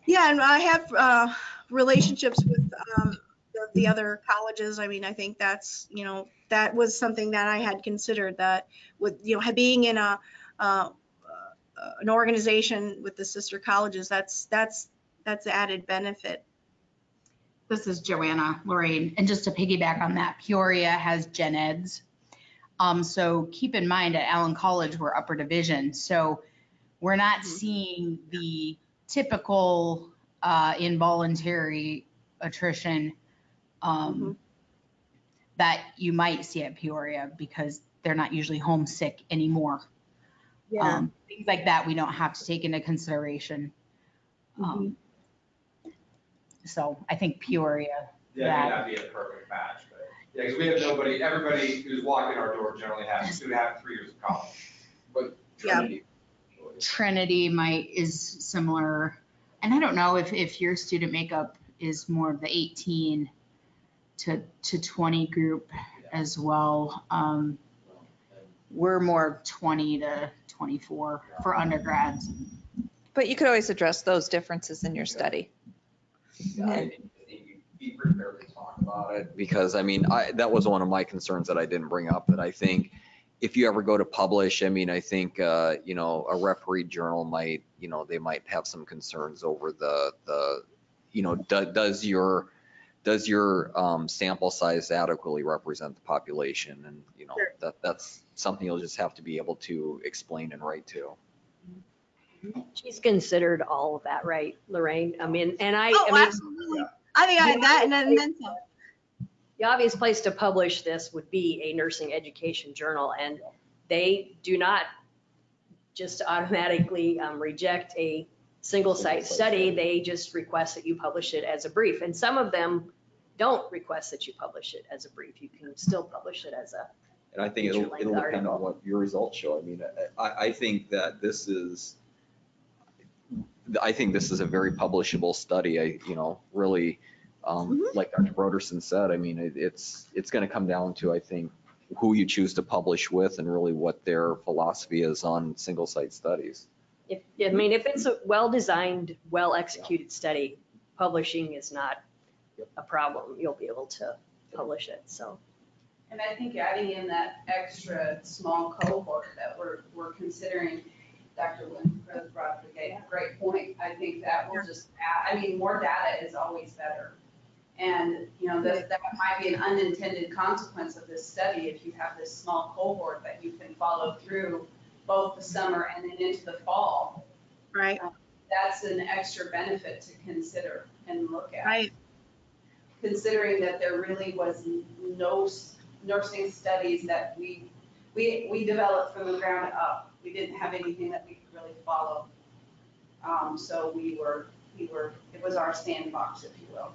Yeah, and I have uh, relationships with um, the, the other colleges. I mean, I think that's, you know, that was something that I had considered that with, you know, being in a, uh, uh, an organization with the sister colleges, that's, that's, that's added benefit. This is Joanna Lorraine, and just to piggyback on that, Peoria has gen eds. Um, so keep in mind at Allen College, we're upper division, so we're not Mhm. seeing the typical, uh, involuntary attrition, um, that you might see at Peoria because they're not usually homesick anymore. Um, Things like that, we don't have to take into consideration. Um, So I think Peoria, Yeah, it may not be a perfect match, but, yeah, because we have nobody, everybody who's walking our door generally has two and a half, three years of college. But Yeah. Trinity. Trinity might, is similar. And I don't know if, if your student makeup is more of the 18 to, to 20 group as well. Um, We're more 20 to 24 for undergrads. But you could always address those differences in your study. Yeah, I think you'd Be prepared to talk about it, because I mean, I, that was one of my concerns that I didn't bring up, that I think if you ever go to publish, I mean, I think, uh, you know, a referee journal might, you know, they might have some concerns over the, the, you know, do- does your, does your, um, sample size adequately represent the population? And, you know, Sure. that, that's something you'll just have to be able to explain and write to. She's considered all of that, right, Lorraine? I mean, and I, Oh, I mean, absolutely. I think I had that and then, and then some. The obvious place to publish this would be a nursing education journal, and they do not just automatically um, reject a single site study. They just request that you publish it as a brief. And some of them don't request that you publish it as a brief. You can still publish it as a, And I think it'll, it'll depend on what your results show. I mean, I, I think that this is, I think this is a very publishable study. I, you know, really, um, like Dr. Broderson said, I mean, it, it's, it's gonna come down to, I think, who you choose to publish with and really what their philosophy is on single site studies. if, I mean, if it's a well-designed, well-executed study, publishing is not a problem. You'll be able to publish it, so. And I think adding in that extra small cohort that we're, we're considering, Dr. Winfrey brought up a great, great point. I think that will just add, I mean, more data is always better. And, you know, that, that might be an unintended consequence of this study if you have this small cohort that you can follow through both the summer and then into the fall. Right, That's an extra benefit to consider and look at right. considering that there really was no nursing studies that we, we, we developed from the ground up. We didn't have anything that we could really follow. Um, so we were, we were, it was our sandbox, if you will.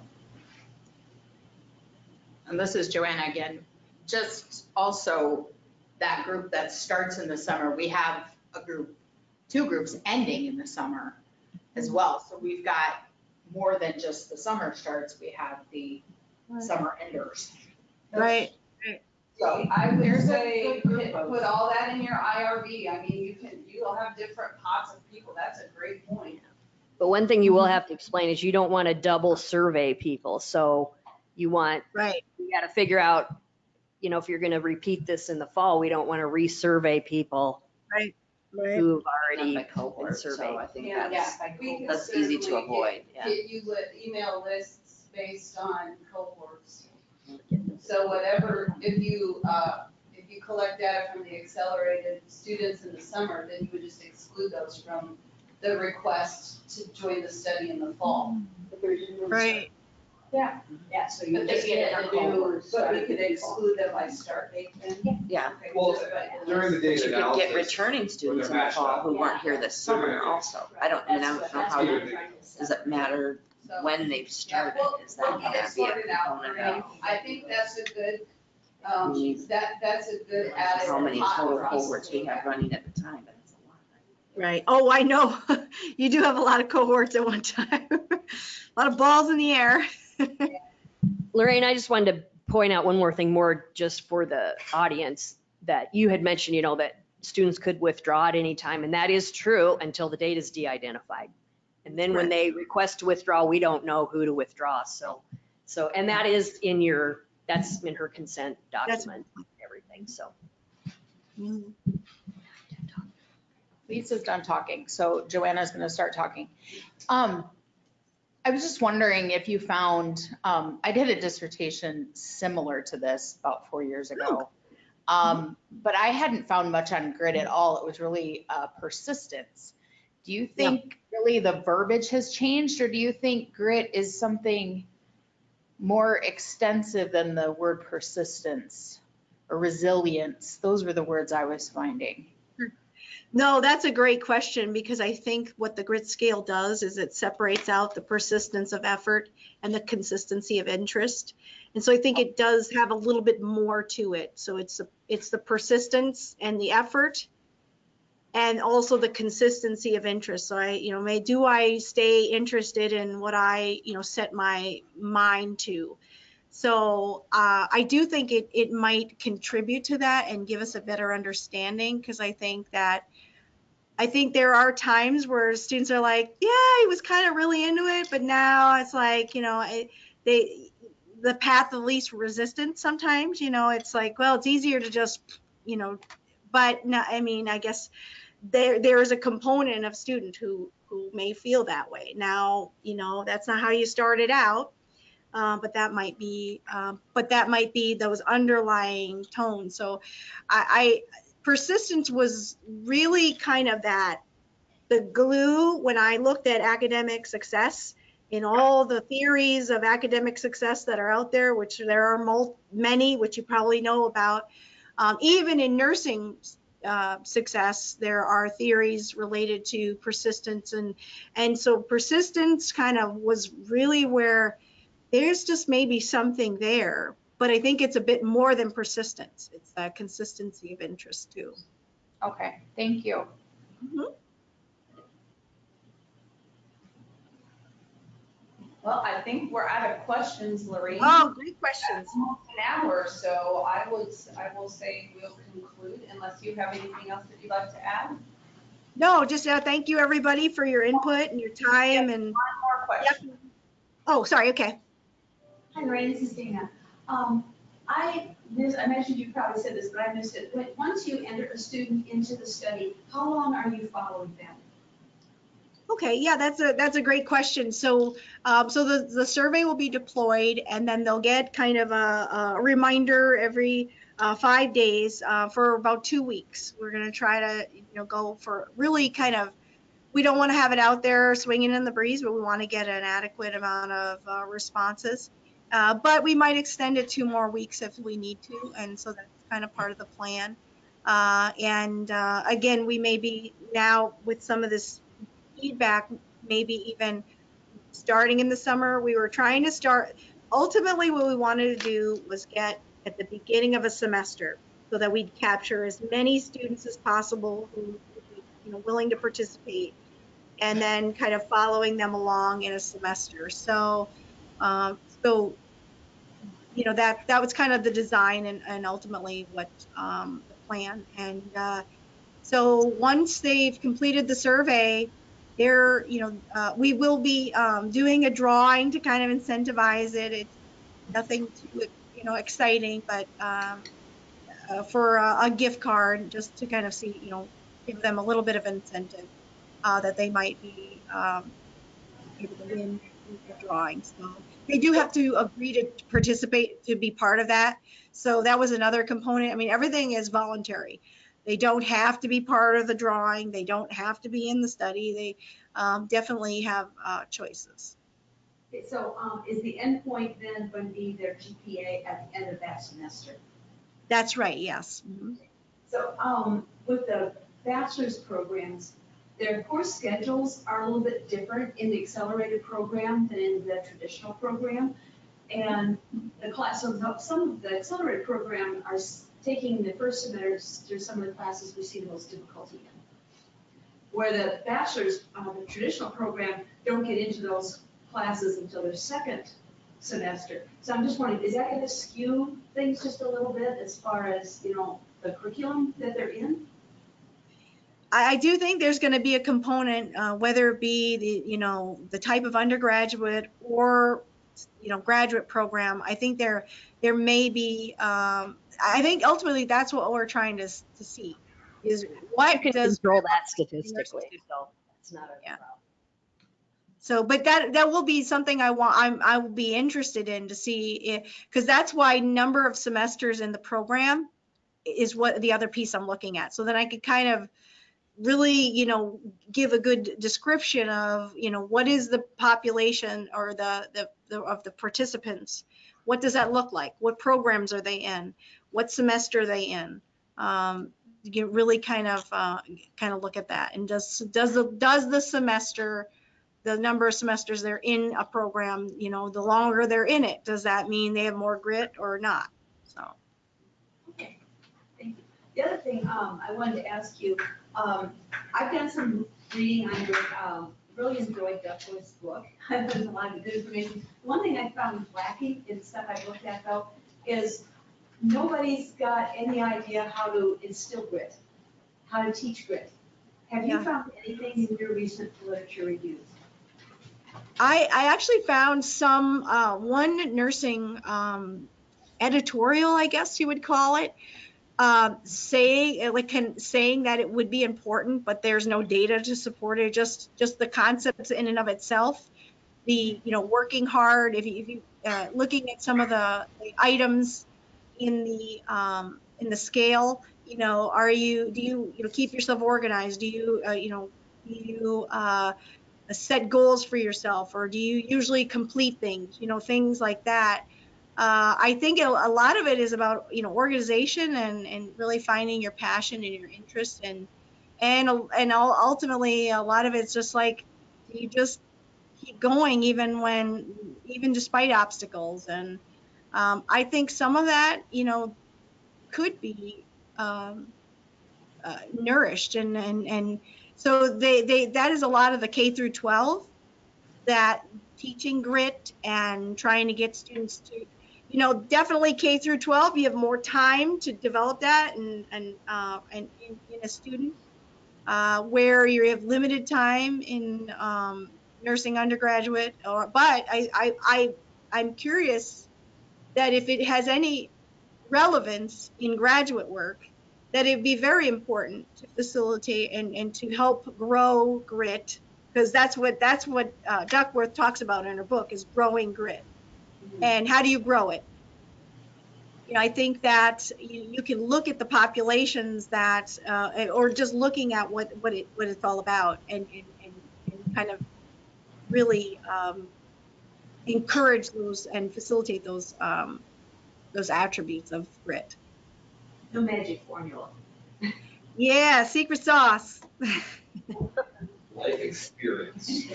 And this is Joanna again, just also that group that starts in the summer, we have a group, two groups ending in the summer as well. So we've got more than just the summer starts, we have the summer enders. Right. So I would there's a say, good group put of- put all that in your IRB. I mean, you can, you'll have different pots of people. That's a great point. But one thing you will have to explain is you don't want to double survey people. So you want, Right. you got to figure out, you know, if you're going to repeat this in the fall, we don't want to resurvey people Right. right. who've Not already by been cohort, so surveyed. I think Yeah, that's, yeah, we can that's easy to certainly avoid, yeah. Get you li- email lists based on cohorts. So whatever, if you, uh, if you collect data from the accelerated students in the summer, then you would just exclude those from the request to join the study in the fall. Right. Yeah. Yeah, so you But just get get a a new, cohort. but we could exclude them by start date then? yeah. Okay, Well, just by- during the But data you could get analysis. returning students in the matched fall up. who weren't here this summer also. I don't, I mean, I don't know That's how, what you- I'm trying to say. does it matter So- when they've started? we'll, Is we'll that get gonna it be a sorted out, component Renee. of I think that's a good, um, Mm. that, that's a good added. how many pot total for us to cohorts we look have at. running at the time? But it's a lot. Right. Oh, I know. You do have a lot of cohorts at one time. A lot of balls in the air. Lorraine, I just wanted to point out one more thing more just for the audience that you had mentioned, you know, that students could withdraw at any time, and that is true until the date is de-identified. And then when they request to withdraw, we don't know who to withdraw, so, so, and that is in your, that's in her consent document, and everything, so. Lisa's done talking, so Joanna's gonna start talking. Um, I was just wondering if you found, um, I did a dissertation similar to this about four years ago. Um, but I hadn't found much on grit at all. It was really, uh, persistence. Do you think really the verbiage has changed, or do you think grit is something more extensive than the word persistence or resilience? Those were the words I was finding. No, that's a great question because I think what the grit scale does is it separates out the persistence of effort and the consistency of interest. And so I think it does have a little bit more to it. So it's, the- it's the persistence and the effort and also the consistency of interest. So I, you know, may, do I stay interested in what I, you know, set my mind to? So uh, I do think it, it might contribute to that and give us a better understanding because I think that I think there are times where students are like, yeah, he was kind of really into it, but now it's like, you know, they the path of least resistance sometimes, you know, it's like, well, it's easier to just, you know, but no, I mean, I guess there there is a component of student who who may feel that way. Now, you know, that's not how you started out, uh, but that might be, um, but that might be those underlying tones. So, I, I persistence was really kind of that the glue when I looked at academic success in all the theories of academic success that are out there, which there are mul- many, which you probably know about. Um, even in nursing uh, success, there are theories related to persistence, and and so persistence kind of was really where there's just maybe something there, but I think it's a bit more than persistence. It's a consistency of interest too. Okay, thank you. Mhm. Well, I think we're out of questions, Lorraine. Oh, great questions. An hour, so I would, I will say we'll conclude unless you have anything else that you'd like to add. No, just uh, thank you everybody for your input and your time and. One More questions? Oh, sorry. Okay. Hi, Lorraine, this is Dana. Um, I, this, I mentioned you probably said this, but I missed it. When, once you enter a student into the study, how long are you following them? Okay, yeah, that's a that's a great question. So, um, so the the survey will be deployed, and then they'll get kind of a, a reminder every uh, five days uh, for about two weeks. We're gonna try to you know go for really kind of. We don't want to have it out there swinging in the breeze, but we want to get an adequate amount of uh, responses. Uh, but we might extend it two more weeks if we need to, and so that's kind of part of the plan. Uh, and uh, again, we may be now with some of this feedback, maybe even starting in the summer. We were trying to start, ultimately, what we wanted to do was get at the beginning of a semester so that we'd capture as many students as possible who would be you know, willing to participate and then kind of following them along in a semester. So, um, so you know that that was kind of the design and, and ultimately what um, the plan. And uh, so once they've completed the survey, they're you know uh, we will be um, doing a drawing to kind of incentivize it. It's nothing too you know exciting, but um, uh, for a, a gift card just to kind of see you know give them a little bit of incentive uh, that they might be um, able to win the drawing. So they do have to agree to participate to be part of that. So that was another component. I mean, everything is voluntary. They don't have to be part of the drawing. They don't have to be in the study. They um, definitely have uh, choices. So, um, is the endpoint then going to be their GPA at the end of that semester? That's right. Yes. Mhm. So, um, with the bachelor's programs, their course schedules are a little bit different in the accelerated program than in the traditional program. And the class, so some of the accelerated program are taking the first semester, through some of the classes we see the most difficulty in. Where the bachelor's, uh, the traditional program don't get into those classes until their second semester. So I'm just wondering, is that gonna skew things just a little bit as far as, you know, the curriculum that they're in? I, I do think there's going to be a component, uh, whether it be the, you know, the type of undergraduate or, you know, graduate program. I think there, there may be, um, I think ultimately that's what we're trying to, to see is You what can does. control that statistically, so it's not a Yeah. problem. So, but that, that will be something I want, I'm, I will be interested in to see if, because that's why number of semesters in the program is what the other piece I'm looking at. So then I could kind of really, you know, give a good description of, you know, what is the population or the, the, the of the participants? What does that look like? What programs are they in? What semester are they in? Um, you really kind of, uh, kind of look at that. And does, does the, does the semester, the number of semesters they're in a program, you know, the longer they're in it, does that mean they have more grit or not? So. Okay, thank you. The other thing, um, I wanted to ask you, um, I've done some reading on your, um, really enjoyed Duckworth's book. There's a lot of good information. One thing I found lacking in stuff I looked at though, is nobody's got any idea how to instill grit, how to teach grit. Have you Yeah. found anything in your recent literature reviews? I, I actually found some, uh, one nursing, um, editorial, I guess you would call it, um, saying, like, can, saying that it would be important, but there's no data to support it, just, just the concepts in and of itself. The, you know, working hard, if you, if you, uh, looking at some of the the items in the, um, in the scale, you know, are you, do you, you know, keep yourself organized? Do you, uh, you know, do you, uh, set goals for yourself or do you usually complete things you know things like that uh, i think a, lot of it is about you know organization and and really finding your passion and your interest and and and ultimately a lot of it's just like you just keep going even when even despite obstacles. And um, i think some of that you know could be um, uh, nourished and and and so they they that is a lot of the K through 12 that teaching grit and trying to get students to you know definitely K through 12 you have more time to develop that and and uh, and in, in a student uh, where you have limited time in um, nursing undergraduate or but I, I I I'm curious that if it has any relevance in graduate work that it'd be very important to facilitate and, and to help grow grit because that's what that's what uh, Duckworth talks about in her book is growing grit and how do you grow it? You know I think that you, you can look at the populations that uh, or just looking at what what it what it's all about and and, and, and kind of really um, encourage those and facilitate those um, those attributes of grit. No magic formula. yeah secret sauce Life experience.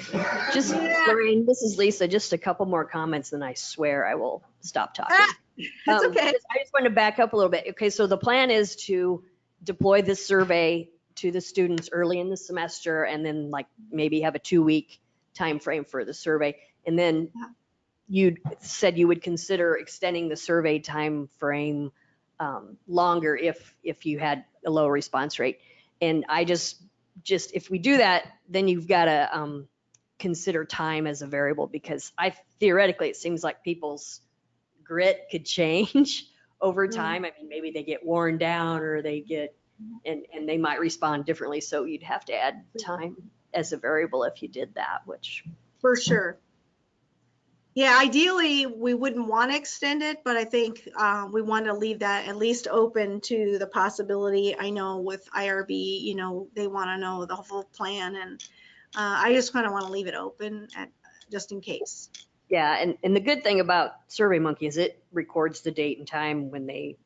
Just, Lorraine, this is Lisa, just a couple more comments, then I swear I will stop talking. Ah, that's Um, okay. I just want to back up a little bit. Okay, so the plan is to deploy this survey to the students early in the semester and then like maybe have a two-week time frame for the survey. And then you said you would consider extending the survey time frame um, longer if, if you had a low response rate. And I just, just, if we do that, then you've got to um, consider time as a variable because I theoretically, it seems like people's grit could change over Mhm. time. I mean, maybe they get worn down or they get, and, and they might respond differently. So you'd have to add time as a variable if you did that, which, For sure. Yeah, ideally, we wouldn't want to extend it, but I think uh, we want to leave that at least open to the possibility. I know with IRB, you know, they want to know the full plan and uh, I just kind of want to leave it open at, just in case. yeah. And, and the good thing about SurveyMonkey is it records the date and time when they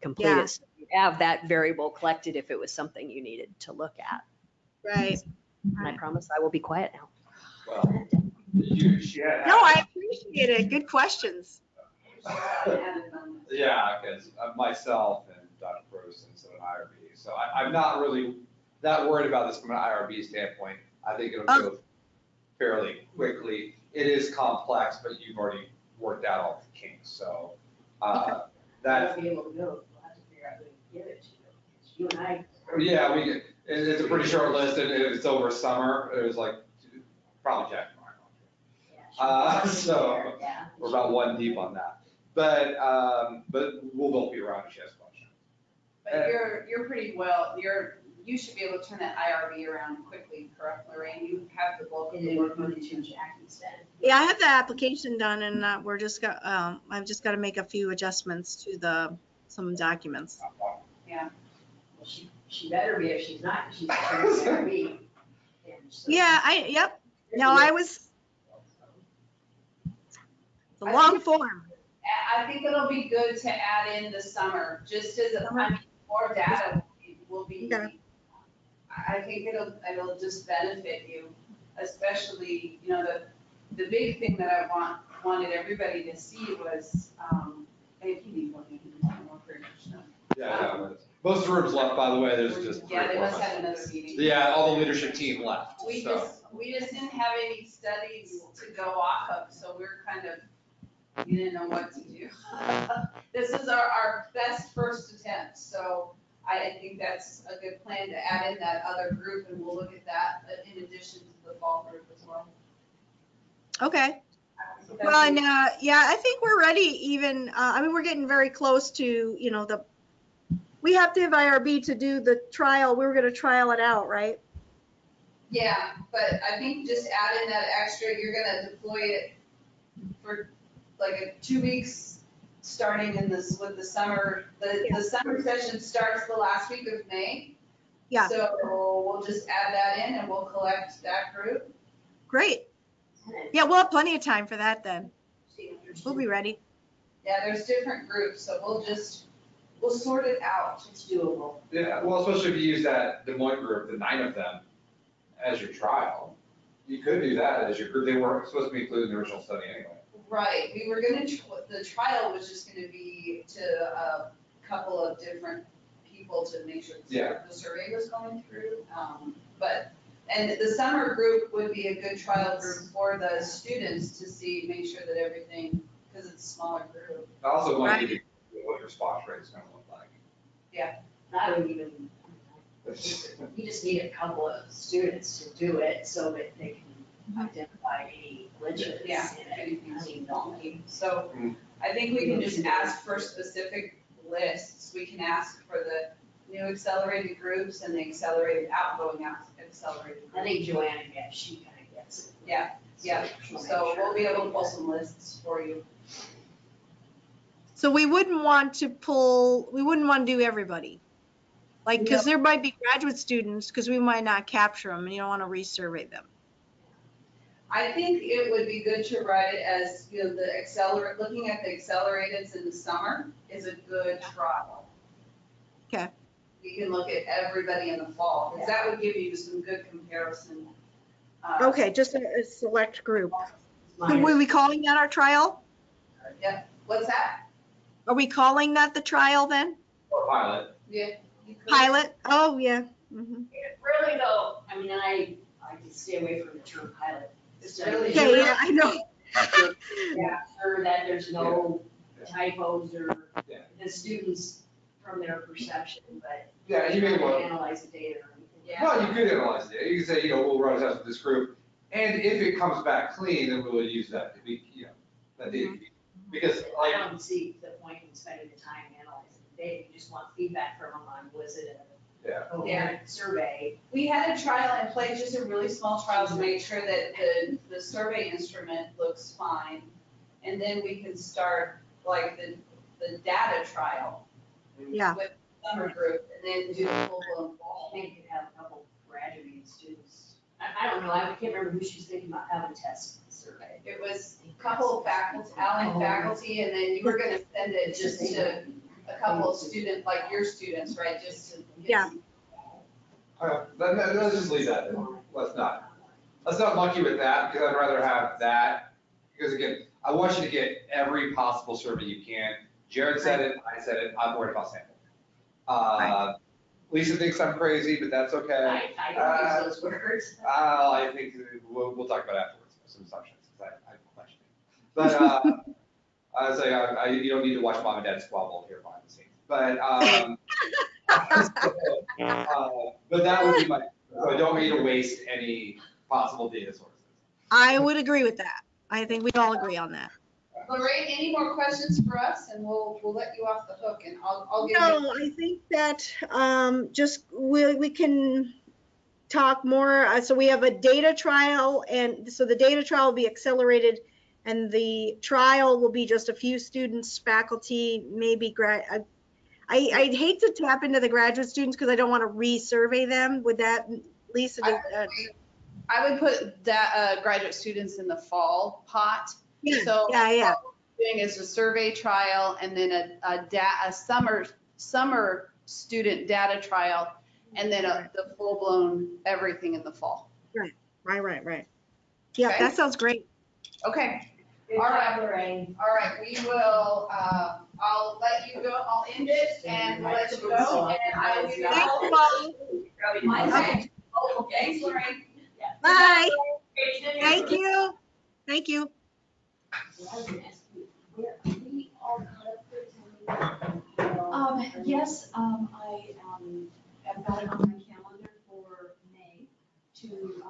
complete Yeah. it. So you have that variable collected if it was something you needed to look at. Right. And I promise I will be quiet now. Well, you, she had. No, I appreciate it. Good questions. Yeah, because myself and Dr. Prost and so an IRB, so I, I'm not really that worried about this from an IRB standpoint. I think it'll go fairly quickly. It is complex, but you've already worked out all the kinks, so, uh, that, be able to know, we'll have to figure out who to give it to. You and I. yeah, we, it, it's a pretty short list and it's over summer. It was like, probably Jack and Mark. Uh, so- Yeah. We're about one deep on that. But, um, but we'll both be around if she has questions. But you're, you're pretty well, you're, you should be able to turn that IRB around quickly, correct, Lorraine? You have the bulk of And the then work we're on going the to Jack instead. Yeah, I have the application done and uh, we're just got, um, I've just got to make a few adjustments to the, some documents. Well, she, she better be if she's not, she's gonna be. Yeah, I, yep. No, I was, it's a long form. I I think it'll be good to add in the summer, just as, a I mean, more data will be. Okay. I I think it'll, it'll just benefit you, especially, you know, the, the big thing that I want, wanted everybody to see was, um, and if you need one, you can tell more for your Yeah, yeah, but Most of the rooms left, by the way, there's just. three Yeah, or they four must have another meeting. Yeah, all the leadership team left, We so. just, we just didn't have any studies to go off of, so we're kind of, we didn't know what to do. This is our, our best first attempt, so I think that's a good plan to add in that other group, and we'll look at that in addition to the fall group as well. Okay. Well, and, uh, yeah, I think we're ready even, uh, I mean, we're getting very close to, you know, the, we have to have IRB to do the trial. We were gonna trial it out, right? Yeah, but I think just add in that extra, you're gonna deploy it for like a two weeks, starting in this, with the summer, the, the summer session starts the last week of May. Yeah. So we'll just add that in and we'll collect that group. Great. Yeah, we'll have plenty of time for that then. We'll be ready. Yeah, there's different groups, so we'll just, we'll sort it out. It's doable. Yeah, well, especially if you use that Des Moines group, the nine of them, as your trial. You could do that as your group. They weren't supposed to be included in the original study anyway. Right, we were gonna, tr- the trial was just gonna be to a couple of different people to make sure the sur- Yeah. the survey was going through. Um, But, and the summer group would be a good trial group for the students to see, make sure that everything, because it's a smaller group. I also want to give you what your response rate is gonna look like. Yeah. I don't even, you just need a couple of students to do it so that they can identify any glitches Yeah, in if it. I mean. So Mm. I think we can just ask for specific lists. We can ask for the new accelerated groups and the accelerated outgoing out accelerated I groups. think Joanna, yeah, she kind of gets it. Yeah, yeah. she'll make So we'll be able to pull some lists for you. So we wouldn't want to pull, we wouldn't want to do everybody. Like, because there might be graduate students, because we might not capture them and you don't want to resurvey them. I think it would be good to write it as, you know, the accelerate, looking at the accelerateds in the summer is a good trial. Okay. We can look at everybody in the fall, because that would give you some good comparison. uh, Okay, just a, a select group. Mine Were we calling that our trial? Yeah, what's that? Are we calling that the trial then? Or pilot. Yeah. you could- Pilot? Oh, yeah. Mhm. Really though, I mean, I, I can stay away from the term pilot. It's really. Okay, yeah, I know. Yeah, sure that there's no typos or Yeah. the students from their perception, but. Yeah, you may can't want- Analyze the data or anything. Yeah. Well, you could analyze it. You could say, you know, we'll run a test with this group. And if it comes back clean, then we'll use that to be, you know, that data. Mm-hmm. Because I like, don't see the point in spending the time analyzing the data, you just want feedback from them on, was it Yeah. a survey? We had a trial in place, just a really small trial to make sure that the, the survey instrument looks fine. And then we can start like the, the data trial. Yeah. With summer group and then do the full blown I think you could have a couple graduating students. I, I don't know, I can't remember who she's thinking about having tests survey. It was a couple of faculty, Allen oh. faculty, and then you were gonna send it just to a couple of students, like your students, right, just to. get Yeah. some- uh, then, then let's just leave that. then. Let's not. Let's not monkey with that because I'd rather have that. Because again, I want you to get every possible survey you can. Jared said it, I said it, I'm worried about sample. Uh, Lisa thinks I'm crazy, but that's okay. I, I don't use those words. Uh, I think we'll, we'll talk about afterwards, some assumptions, because I, I question it. But, uh, I was like, I, I, you don't need to watch mom and dad squabble here behind the scenes, but, um, uh, but that would be my, so I don't need to waste any possible data sources. I would agree with that. I think we all agree on that. Lorraine, any more questions for us? And we'll, we'll let you off the hook and I'll, I'll give you. No, I think that, um, just, we, we can talk more. Uh, So we have a data trial and so the data trial will be accelerated and the trial will be just a few students, faculty, maybe grad. I, I- I'd hate to tap into the graduate students because I don't want to resurvey them. Would that, Lisa, does that- I would put that, uh, graduate students in the fall pot. Yeah, So yeah, yeah. Doing is a survey trial and then a, a da, a summer, summer student data trial. And then a, the full blown everything in the fall. Right, right, right. right. Yeah, Okay. that sounds great. Okay, All job, right. Lorraine. All right, we will, uh, I'll let you go, I'll end it and we'll let you go and I will give you Thank you Okay. Oh, thanks, Lorraine. Bye. Thank you. Thank you. Um, yes, um, I, um, have got it on my calendar for May to